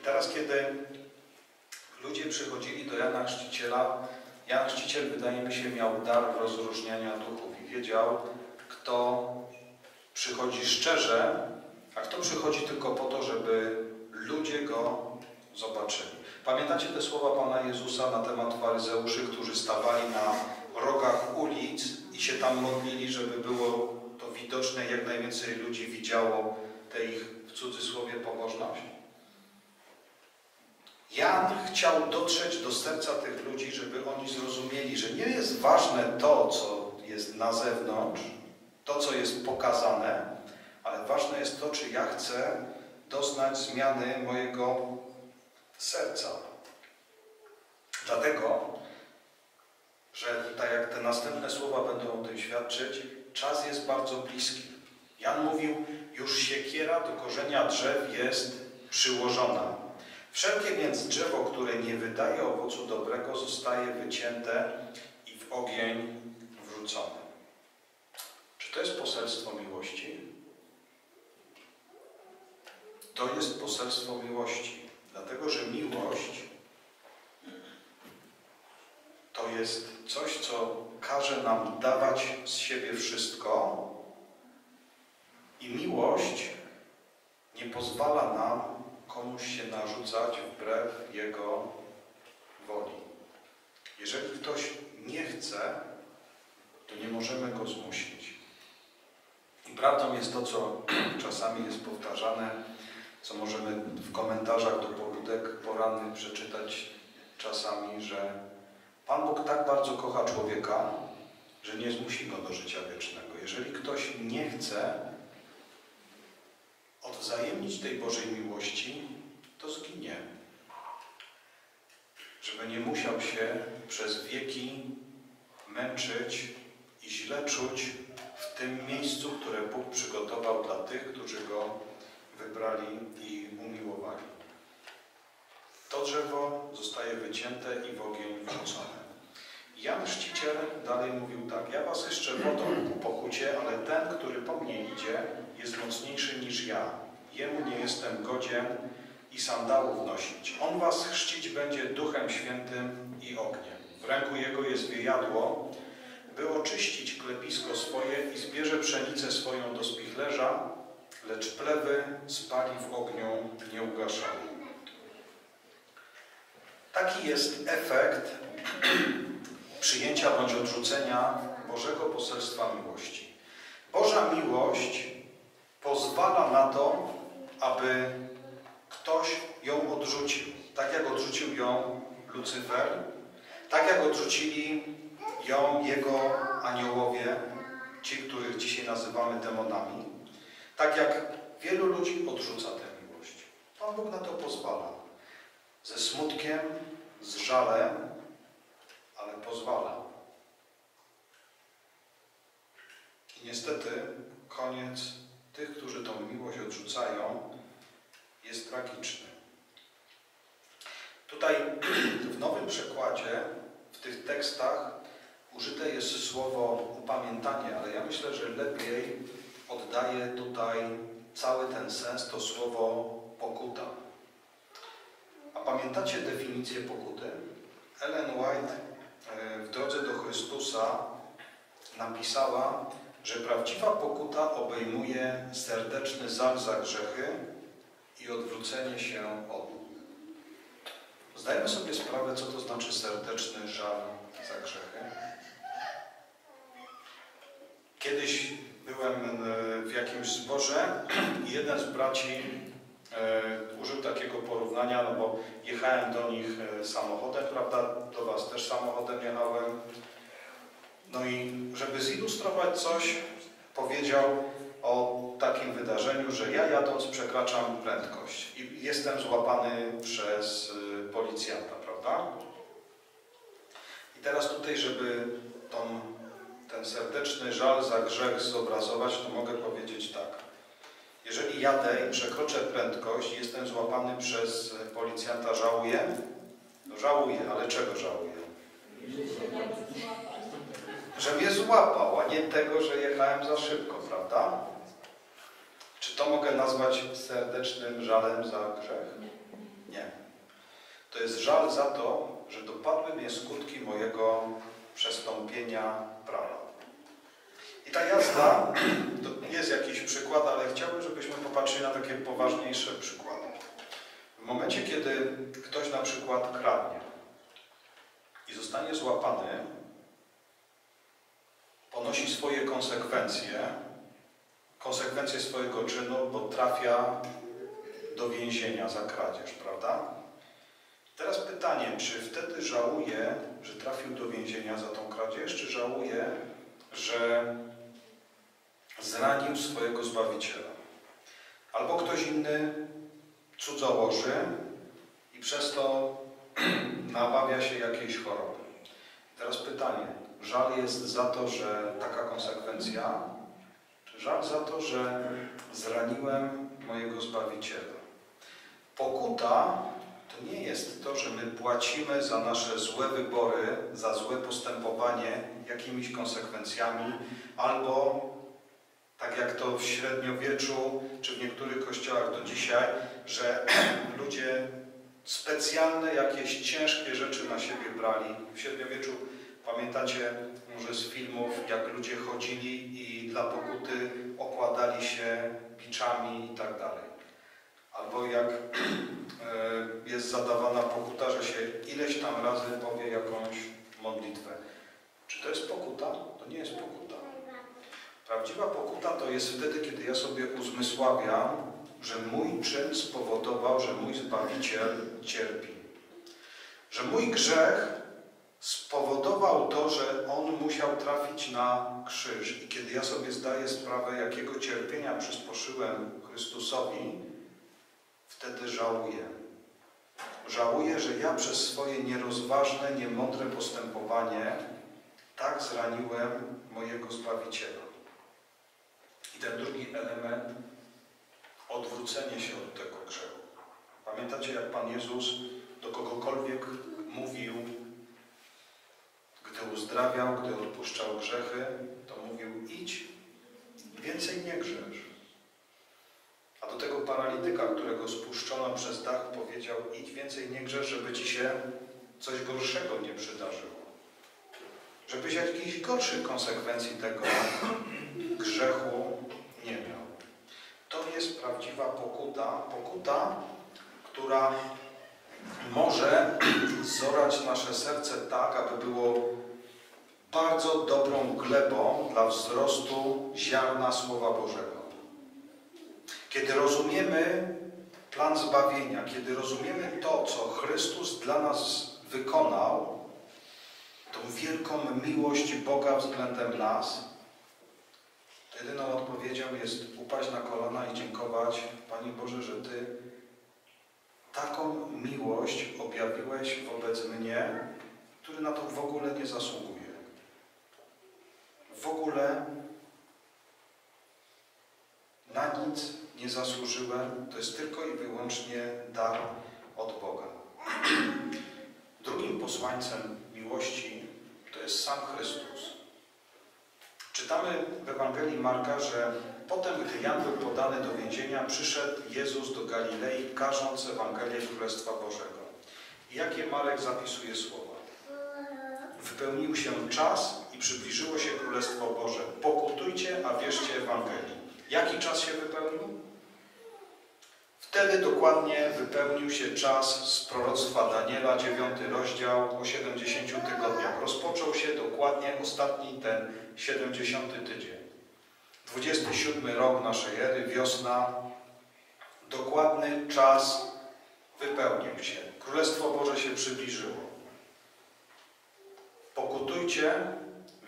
I teraz, kiedy ludzie przychodzili do Jana Chrzciciela. Jan Chrzciciel, wydaje mi się, miał dar rozróżniania duchów i wiedział, kto przychodzi szczerze, a kto przychodzi tylko po to, żeby ludzie go zobaczyli. Pamiętacie te słowa Pana Jezusa na temat faryzeuszy, którzy stawali na rogach ulic i się tam modlili, żeby było to widoczne, jak najwięcej ludzi widziało tę ich w cudzysłowie pobożność? Jan chciał dotrzeć do serca tych ludzi, żeby oni zrozumieli, że nie jest ważne to, co jest na zewnątrz, to, co jest pokazane, ale ważne jest to, czy ja chcę doznać zmiany mojego serca. Dlatego, że tak jak te następne słowa będą o tym świadczyć, czas jest bardzo bliski. Jan mówił, już siekiera do korzenia drzew jest przyłożona. Wszelkie więc drzewo, które nie wydaje owocu dobrego, zostaje wycięte i w ogień wrzucone. Czy to jest poselstwo miłości? To jest poselstwo miłości. Dlatego, że miłość to jest coś, co każe nam dawać z siebie wszystko i miłość nie pozwala nam komuś się narzucać wbrew jego woli. Jeżeli ktoś nie chce, to nie możemy go zmusić. I prawdą jest to, co *clears throat* czasami jest powtarzane, co możemy w komentarzach do pobudek porannych przeczytać czasami, że Pan Bóg tak bardzo kocha człowieka, że nie zmusi go do życia wiecznego. Jeżeli ktoś nie chce odwzajemnić tej Bożej miłości, to zginie. Żeby nie musiał się przez wieki męczyć i źle czuć w tym miejscu, które Bóg przygotował dla tych, którzy Go wybrali i umiłowali. To drzewo zostaje wycięte i w ogień wrzucone. Jan Chrzciciel dalej mówił tak, ja was jeszcze wodą ku pokucie, ale ten, który po mnie idzie, jest mocniejszy niż ja. Jemu nie jestem godzien i sandałów nosić. On was chrzcić będzie duchem świętym i ogniem. W ręku jego jest wyjadło, by oczyścić klepisko swoje i zbierze pszenicę swoją do spichlerza, lecz plewy spali w ogniu nieugaszony. Taki jest efekt *clears throat* przyjęcia bądź odrzucenia Bożego poselstwa miłości. Boża miłość pozwala na to, aby ktoś ją odrzucił. Tak jak odrzucił ją Lucyfer, tak jak odrzucili ją jego aniołowie, ci, których dzisiaj nazywamy demonami, tak jak wielu ludzi odrzuca tę miłość. Pan Bóg na to pozwala. Ze smutkiem, z żalem, ale pozwala. I niestety koniec tych, którzy tą miłość odrzucają, jest tragiczny. Tutaj *clears throat* w nowym przekładzie, w tych tekstach użyte jest słowo upamiętanie, ale ja myślę, że lepiej oddaje tutaj cały ten sens to słowo pokuta. A pamiętacie definicję pokuty? Ellen White e, w drodze do Chrystusa napisała, że prawdziwa pokuta obejmuje serdeczny żal za grzechy i odwrócenie się od nich. Zdajemy sobie sprawę, co to znaczy serdeczny żal za grzechy. Kiedyś byłem e, w jakimś zborze i jeden z braci użył takiego porównania, no bo jechałem do nich e, samochodem, prawda, do Was też samochodem jechałem. No i żeby zilustrować coś, powiedział o takim wydarzeniu, że ja jadąc przekraczam prędkość i jestem złapany przez policjanta, prawda? I teraz tutaj, żeby tą ten serdeczny żal za grzech zobrazować, to mogę powiedzieć tak. Jeżeli jadę i przekroczę prędkość jestem złapany przez policjanta, żałuję? No żałuję, ale czego żałuję? Że mnie złapał, a nie tego, że jechałem za szybko, prawda? Czy to mogę nazwać serdecznym żalem za grzech? Nie. To jest żal za to, że dopadły mnie skutki mojego przestąpienia prawa. I ta jazda to jest jakiś przykład, ale chciałbym, żebyśmy popatrzyli na takie poważniejsze przykłady. W momencie, kiedy ktoś na przykład kradnie i zostanie złapany, ponosi swoje konsekwencje, konsekwencje swojego czynu, bo trafia do więzienia za kradzież, prawda? Teraz pytanie, czy wtedy żałuje, że trafił do więzienia za tą kradzież, czy żałuje, że zranił swojego Zbawiciela? Albo ktoś inny cudzołoży i przez to *clears throat* nabawia się jakiejś choroby. Teraz pytanie, żal jest za to, że taka konsekwencja, czy żal za to, że zraniłem mojego Zbawiciela? Pokuta to nie jest to, że my płacimy za nasze złe wybory, za złe postępowanie jakimiś konsekwencjami, albo tak jak to w średniowieczu, czy w niektórych kościołach do dzisiaj, że *clears throat* ludzie specjalne jakieś ciężkie rzeczy na siebie brali. W średniowieczu pamiętacie może z filmów, jak ludzie chodzili i dla pokuty okładali się biczami i tak dalej. Albo jak *clears throat* e, jest zadawana pokuta, że się ileś tam razy powie jakąś modlitwę. Czy to jest pokuta? To nie jest pokuta. Prawdziwa pokuta to jest wtedy, kiedy ja sobie uzmysławiam, że mój czyn spowodował, że mój Zbawiciel cierpi. Że mój grzech spowodował to, że On musiał trafić na krzyż. I kiedy ja sobie zdaję sprawę, jakiego cierpienia przysposzyłem Chrystusowi, wtedy żałuję. Żałuję, że ja przez swoje nierozważne, niemądre postępowanie tak zraniłem mojego Zbawiciela. I ten drugi element, odwrócenie się od tego grzechu. Pamiętacie, jak Pan Jezus do kogokolwiek mówił, gdy uzdrawiał, gdy odpuszczał grzechy, to mówił idź więcej nie grzesz. A do tego paralityka, którego spuszczono przez dach, powiedział idź więcej nie grzesz, żeby ci się coś gorszego nie przydarzyło. Żebyś jakichś gorszych konsekwencji tego grzechu jest prawdziwa pokuta. Pokuta, która może *clears throat* zorać nasze serce tak, aby było bardzo dobrą glebą dla wzrostu ziarna Słowa Bożego. Kiedy rozumiemy plan zbawienia, kiedy rozumiemy to, co Chrystus dla nas wykonał, tą wielką miłość Boga względem nas, jedyną odpowiedzią jest upaść na kolana i dziękować Panie Boże, że Ty taką miłość objawiłeś wobec mnie, który na to w ogóle nie zasługuje. W ogóle na nic nie zasłużyłem. To jest tylko i wyłącznie dar od Boga. Drugim posłańcem miłości to jest sam Chrystus. Czytamy w Ewangelii Marka, że potem, gdy Jan był podany do więzienia, przyszedł Jezus do Galilei, każąc Ewangelię Królestwa Bożego. I jakie Marek zapisuje słowa? Wypełnił się czas i przybliżyło się Królestwo Boże. Pokutujcie, a wierzcie Ewangelii. Jaki czas się wypełnił? Wtedy dokładnie wypełnił się czas z proroctwa Daniela, 9 rozdział o 70 tygodniach. Rozpoczął się dokładnie ostatni ten 70 tydzień. 27 rok naszej ery, wiosna, dokładny czas wypełnił się. Królestwo Boże się przybliżyło. Pokutujcie,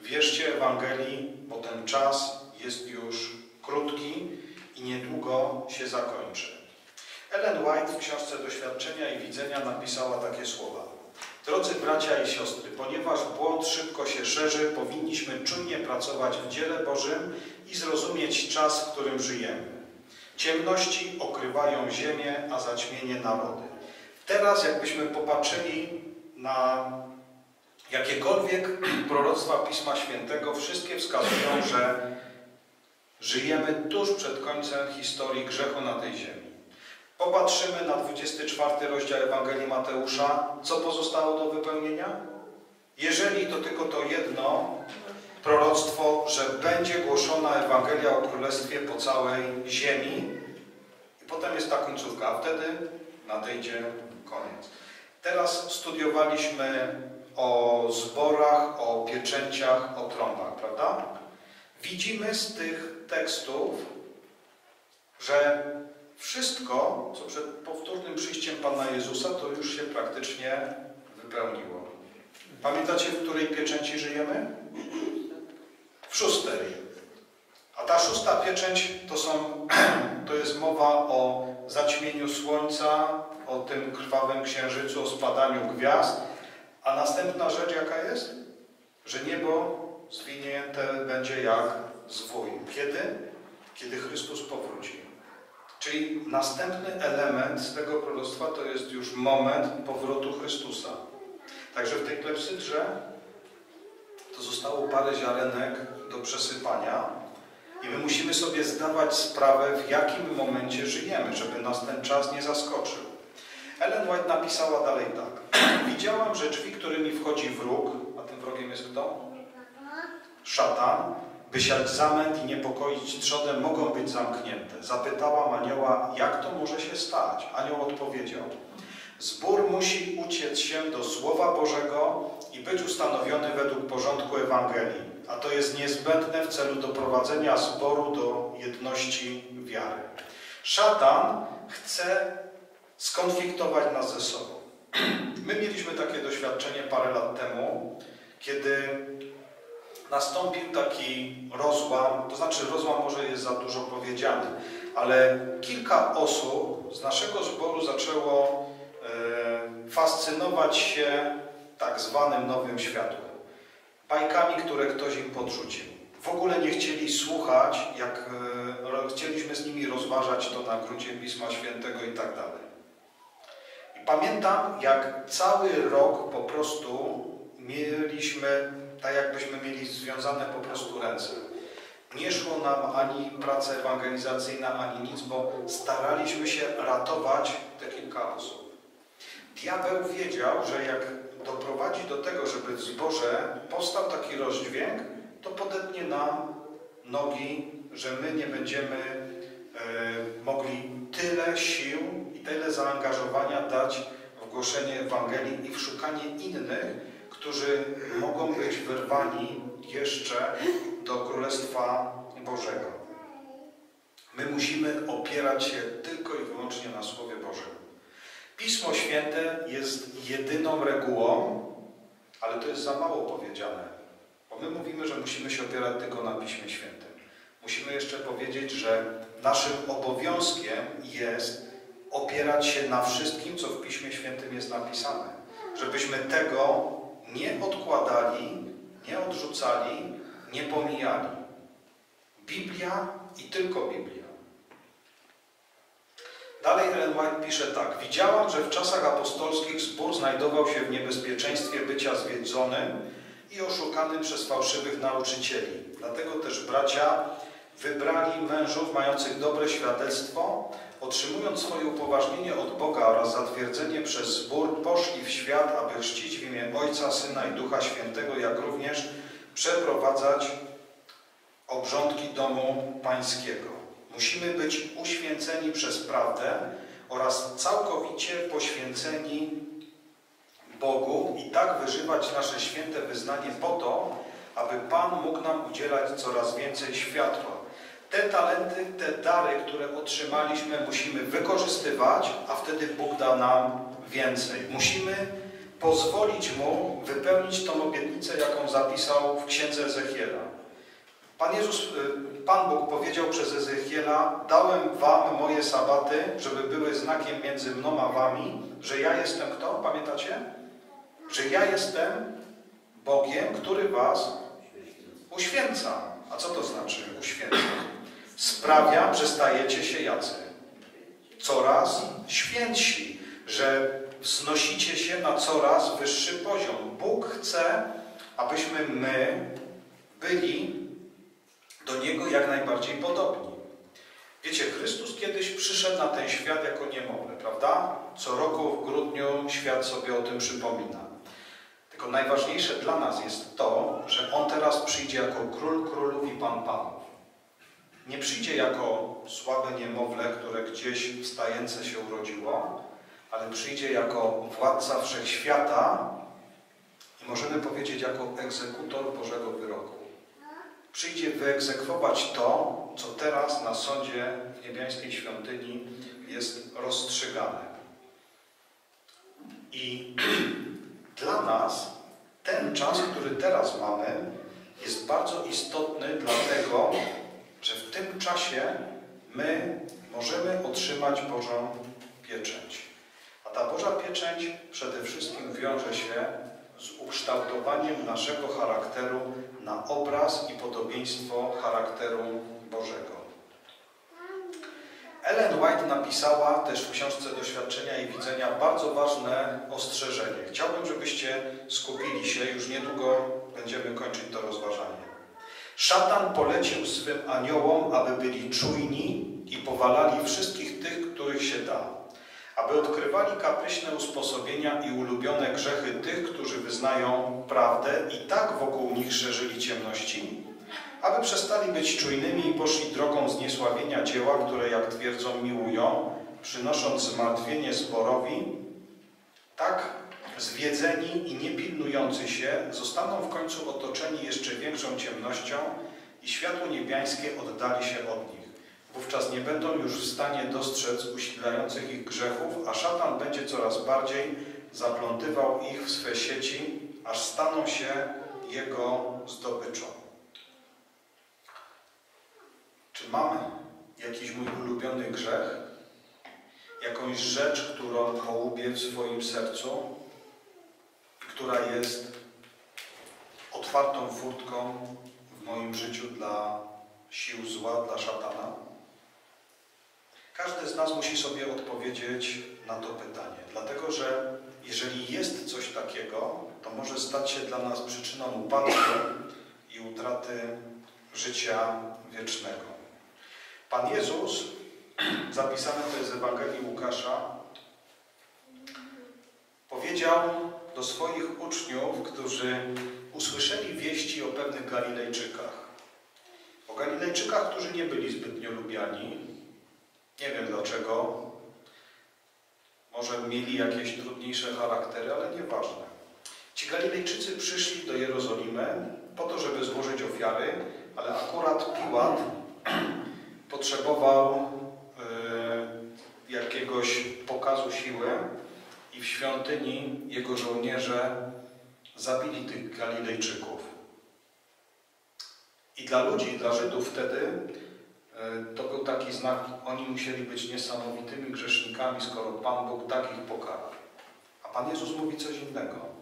wierzcie Ewangelii, bo ten czas jest już krótki i niedługo się zakończy. Ellen White w książce Doświadczenia i Widzenia napisała takie słowa. Drodzy bracia i siostry, ponieważ błąd szybko się szerzy, powinniśmy czujnie pracować w dziele Bożym i zrozumieć czas, w którym żyjemy. Ciemności okrywają ziemię, a zaćmienie narody. Teraz jakbyśmy popatrzyli na jakiekolwiek *clears throat* proroctwa Pisma Świętego, wszystkie wskazują, że żyjemy tuż przed końcem historii grzechu na tej ziemi. Popatrzymy na 24 rozdział Ewangelii Mateusza. Co pozostało do wypełnienia? Jeżeli to tylko to jedno proroctwo, że będzie głoszona Ewangelia o Królestwie po całej ziemi. I potem jest ta końcówka, a wtedy nadejdzie koniec. Teraz studiowaliśmy o zborach, o pieczęciach, o trąbach, prawda? Widzimy z tych tekstów, że wszystko, co przed powtórnym przyjściem Pana Jezusa, to już się praktycznie wypełniło. Pamiętacie, w której pieczęci żyjemy? W szóstej. A ta szósta pieczęć to, są, *clears throat* to jest mowa o zaćmieniu słońca, o tym krwawym księżycu, o spadaniu gwiazd. A następna rzecz jaka jest? Że niebo zwinięte będzie jak zwój. Kiedy? Kiedy Chrystus powróci. Czyli następny element z tego królestwa to jest już moment powrotu Chrystusa. Także w tej klepsydrze to zostało parę ziarenek do przesypania i my musimy sobie zdawać sprawę, w jakim momencie żyjemy, żeby nas ten czas nie zaskoczył. Ellen White napisała dalej tak. Widziałam, że drzwi, którymi wchodzi wróg, a tym wrogiem jest kto? Szatan, by siać zamęt i niepokoić trzodem, mogą być zamknięte. Zapytałam anioła, jak to może się stać? Anioł odpowiedział, zbór musi uciec się do Słowa Bożego i być ustanowiony według porządku Ewangelii, a to jest niezbędne w celu doprowadzenia zboru do jedności wiary. Szatan chce skonfliktować nas ze sobą. *clears throat* My mieliśmy takie doświadczenie parę lat temu, kiedy nastąpił taki rozłam, to znaczy rozłam może jest za dużo powiedziane, ale kilka osób z naszego zboru zaczęło e, fascynować się tak zwanym nowym światłem. Bajkami, które ktoś im podrzucił. W ogóle nie chcieli słuchać, jak e, chcieliśmy z nimi rozważać to na gruncie Pisma Świętego i tak dalej. I pamiętam, jak cały rok po prostu mieliśmy tak jakbyśmy mieli związane po prostu ręce. Nie szło nam ani praca ewangelizacyjna, ani nic, bo staraliśmy się ratować te kilka osób. Diabeł wiedział, że jak doprowadzi do tego, żeby w zborze powstał taki rozdźwięk, to podetnie nam nogi, że my nie będziemy e, mogli tyle sił i tyle zaangażowania dać w głoszenie Ewangelii i w szukanie innych, którzy mogą być wyrwani jeszcze do Królestwa Bożego. My musimy opierać się tylko i wyłącznie na Słowie Bożym. Pismo Święte jest jedyną regułą, ale to jest za mało powiedziane. Bo my mówimy, że musimy się opierać tylko na Piśmie Świętym. Musimy jeszcze powiedzieć, że naszym obowiązkiem jest opierać się na wszystkim, co w Piśmie Świętym jest napisane. Żebyśmy tego nie odkładali, nie odrzucali, nie pomijali. Biblia i tylko Biblia. Dalej Ellen White pisze tak. Widziałam, że w czasach apostolskich zbór znajdował się w niebezpieczeństwie bycia zwiedzonym i oszukanym przez fałszywych nauczycieli. Dlatego też bracia wybrali mężów mających dobre świadectwo, otrzymując swoje upoważnienie od Boga oraz zatwierdzenie przez zbór, poszli w świat, aby chrzcić w imię Ojca, Syna i Ducha Świętego, jak również przeprowadzać obrządki domu pańskiego. Musimy być uświęceni przez prawdę oraz całkowicie poświęceni Bogu i tak wyżywać nasze święte wyznanie po to, aby Pan mógł nam udzielać coraz więcej światła te talenty, te dary, które otrzymaliśmy, musimy wykorzystywać, a wtedy Bóg da nam więcej. Musimy pozwolić Mu wypełnić tą obietnicę, jaką zapisał w księdze Ezechiela. Pan Jezus, y, Pan Bóg powiedział przez Ezechiela, dałem wam moje sabaty, żeby były znakiem między mną a wami, że ja jestem kto? Pamiętacie? Że ja jestem Bogiem, który was uświęca. A co to znaczy uświęca? Sprawia, że stajecie się jacy? Coraz świętsi, że wznosicie się na coraz wyższy poziom. Bóg chce, abyśmy my byli do Niego jak najbardziej podobni. Wiecie, Chrystus kiedyś przyszedł na ten świat jako niemowlę, prawda? Co roku w grudniu świat sobie o tym przypomina. Tylko najważniejsze dla nas jest to, że On teraz przyjdzie jako król królów i pan panów. Nie przyjdzie jako słabe niemowlę, które gdzieś wstające się urodziło, ale przyjdzie jako władca wszechświata i możemy powiedzieć jako egzekutor Bożego wyroku. Przyjdzie wyegzekwować to, co teraz na sądzie w niebiańskiej świątyni jest rozstrzygane. I *clears throat* dla nas ten czas, który teraz mamy, jest bardzo istotny, dlatego że w tym czasie my możemy otrzymać Bożą pieczęć. A ta Boża pieczęć przede wszystkim wiąże się z ukształtowaniem naszego charakteru na obraz i podobieństwo charakteru Bożego. Ellen White napisała też w książce Doświadczenia i Widzenia bardzo ważne ostrzeżenie. Chciałbym, żebyście skupili się, już niedługo będziemy kończyć to rozważanie. Szatan polecił swym aniołom, aby byli czujni i powalali wszystkich tych, których się da, aby odkrywali kapryśne usposobienia i ulubione grzechy tych, którzy wyznają prawdę i tak wokół nich szerzyli ciemności, aby przestali być czujnymi i poszli drogą zniesławienia dzieła, które, jak twierdzą, miłują, przynosząc zmartwienie zborowi, tak zwiedzeni i niepilnujący się zostaną w końcu otoczeni jeszcze większą ciemnością i światło niebiańskie oddali się od nich. Wówczas nie będą już w stanie dostrzec usilających ich grzechów, a szatan będzie coraz bardziej zaplątywał ich w swe sieci, aż staną się jego zdobyczą. Czy mamy jakiś mój ulubiony grzech? Jakąś rzecz, którą połubię w swoim sercu? Która jest otwartą furtką w moim życiu dla sił zła, dla szatana? Każdy z nas musi sobie odpowiedzieć na to pytanie, dlatego że jeżeli jest coś takiego, to może stać się dla nas przyczyną upadku i utraty życia wiecznego. Pan Jezus, zapisane to jest z Ewangelii Łukasza, powiedział do swoich uczniów, którzy usłyszeli wieści o pewnych Galilejczykach. O Galilejczykach, którzy nie byli zbytnio lubiani. Nie wiem dlaczego. Może mieli jakieś trudniejsze charaktery, ale nieważne. Ci Galilejczycy przyszli do Jerozolimy po to, żeby złożyć ofiary, ale akurat Piłat *clears throat* potrzebował y, jakiegoś pokazu siły i w świątyni jego żołnierze zabili tych Galilejczyków. I dla ludzi, dla Żydów wtedy e, to był taki znak, oni musieli być niesamowitymi grzesznikami, skoro Pan Bóg tak ich pokarał. A Pan Jezus mówi coś innego.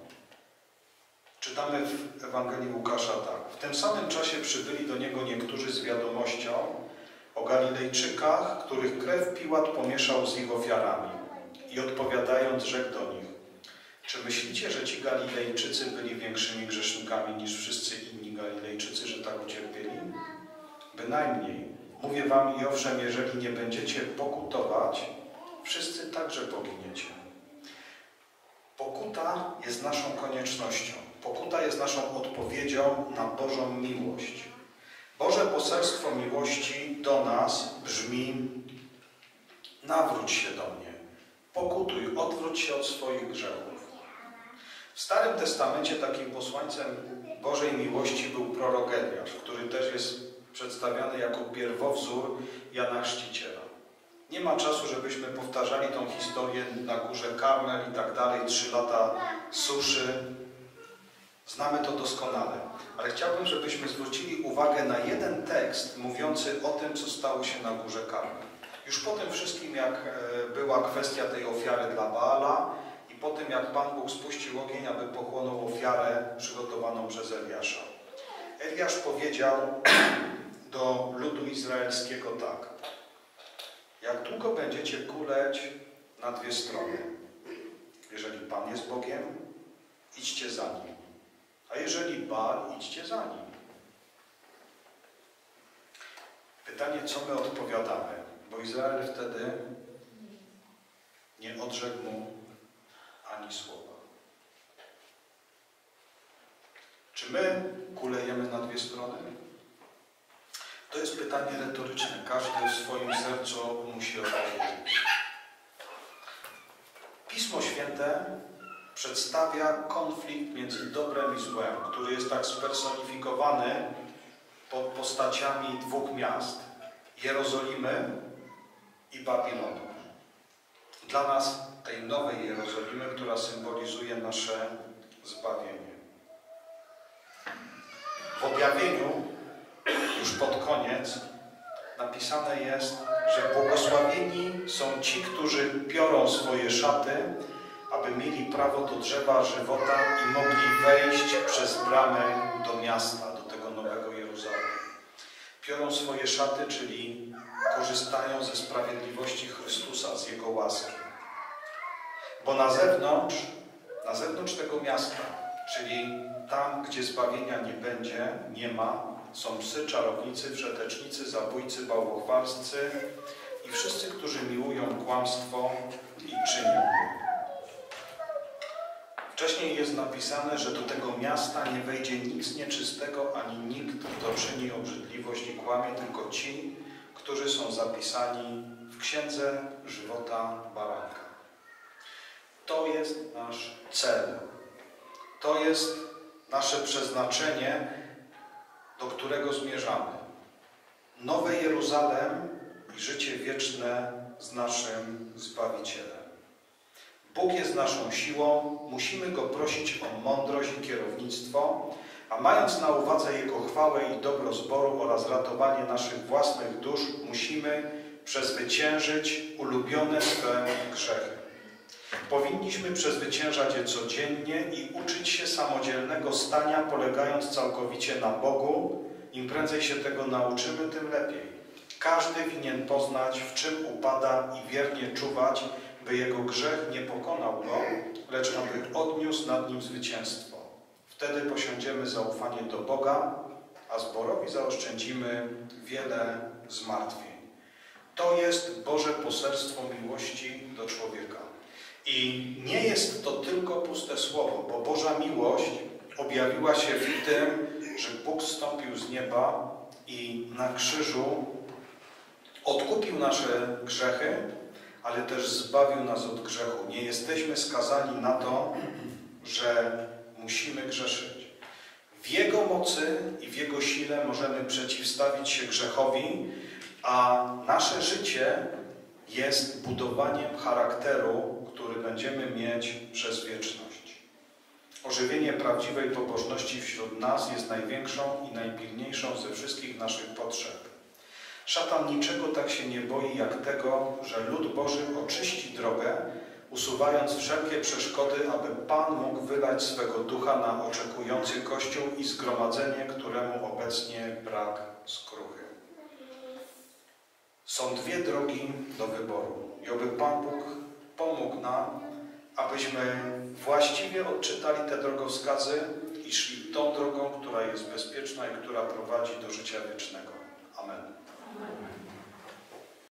Czytamy w Ewangelii Łukasza tak. W tym samym czasie przybyli do Niego niektórzy z wiadomością o Galilejczykach, których krew Piłat pomieszał z ich ofiarami i odpowiadając rzekł do nich, czy myślicie, że ci Galilejczycy byli większymi grzesznikami niż wszyscy inni Galilejczycy, że tak ucierpieli? Bynajmniej. Mówię wam i owszem, jeżeli nie będziecie pokutować, wszyscy także poginiecie. Pokuta jest naszą koniecznością. Pokuta jest naszą odpowiedzią na Bożą miłość. Boże poselstwo miłości do nas brzmi nawróć się do mnie. Pokutuj, odwróć się od swoich grzechów. W Starym Testamencie takim posłańcem Bożej miłości był prorok który też jest przedstawiany jako pierwowzór Jana Chrzciciela. Nie ma czasu, żebyśmy powtarzali tą historię na górze Karmel i tak dalej, trzy lata suszy. Znamy to doskonale. Ale chciałbym, żebyśmy zwrócili uwagę na jeden tekst mówiący o tym, co stało się na górze Karmel. Już po tym wszystkim, jak e, była kwestia tej ofiary dla Baala i po tym, jak Pan Bóg spuścił ogień, aby pochłonął ofiarę przygotowaną przez Eliasza. Eliasz powiedział *clears throat* do ludu izraelskiego tak. Jak długo będziecie kuleć na dwie strony? Jeżeli Pan jest Bogiem, idźcie za Nim. A jeżeli Baal, idźcie za Nim. Pytanie, co my odpowiadamy? Bo Izrael wtedy nie odrzekł mu ani słowa. Czy my kulejemy na dwie strony? To jest pytanie retoryczne. Każdy w swoim sercu musi odpowiedzieć. Pismo Święte przedstawia konflikt między dobrem i złem, który jest tak spersonifikowany pod postaciami dwóch miast Jerozolimy i Babilonu. Dla nas tej nowej Jerozolimy, która symbolizuje nasze zbawienie. W objawieniu, już pod koniec, napisane jest, że błogosławieni są ci, którzy piorą swoje szaty, aby mieli prawo do drzewa żywota i mogli wejść przez bramę do miasta, do tego nowego Jeruzalem. Piorą swoje szaty, czyli korzystają ze sprawiedliwości Chrystusa, z Jego łaski. Bo na zewnątrz, na zewnątrz tego miasta, czyli tam, gdzie zbawienia nie będzie, nie ma, są psy, czarownicy, wszetecznicy, zabójcy, bałwochwalscy i wszyscy, którzy miłują kłamstwo i czynią. Wcześniej jest napisane, że do tego miasta nie wejdzie nic nieczystego, ani nikt, kto czyni obrzydliwość i kłamie, tylko ci, którzy są zapisani w Księdze Żywota Baranka. To jest nasz cel. To jest nasze przeznaczenie, do którego zmierzamy. Nowe Jeruzalem i życie wieczne z naszym Zbawicielem. Bóg jest naszą siłą, musimy Go prosić o mądrość i kierownictwo, a mając na uwadze Jego chwałę i dobro zboru oraz ratowanie naszych własnych dusz, musimy przezwyciężyć ulubione swe grzechy. Powinniśmy przezwyciężać je codziennie i uczyć się samodzielnego stania, polegając całkowicie na Bogu. Im prędzej się tego nauczymy, tym lepiej. Każdy winien poznać, w czym upada i wiernie czuwać, by jego grzech nie pokonał go, lecz aby odniósł nad nim zwycięstwo. Wtedy posiądziemy zaufanie do Boga, a zborowi zaoszczędzimy wiele zmartwień. To jest Boże poselstwo miłości do człowieka. I nie jest to tylko puste słowo, bo Boża miłość objawiła się w tym, że Bóg stąpił z nieba i na krzyżu odkupił nasze grzechy, ale też zbawił nas od grzechu. Nie jesteśmy skazani na to, że musimy grzeszyć. W Jego mocy i w Jego sile możemy przeciwstawić się grzechowi, a nasze życie jest budowaniem charakteru, który będziemy mieć przez wieczność. Ożywienie prawdziwej pobożności wśród nas jest największą i najpilniejszą ze wszystkich naszych potrzeb. Szatan niczego tak się nie boi jak tego, że lud Boży oczyści drogę, usuwając wszelkie przeszkody, aby Pan mógł wylać swego ducha na oczekujący Kościół i zgromadzenie, któremu obecnie brak skruchy. Są dwie drogi do wyboru i oby Pan Bóg pomógł nam, abyśmy właściwie odczytali te drogowskazy i szli tą drogą, która jest bezpieczna i która prowadzi do życia wiecznego. Amen.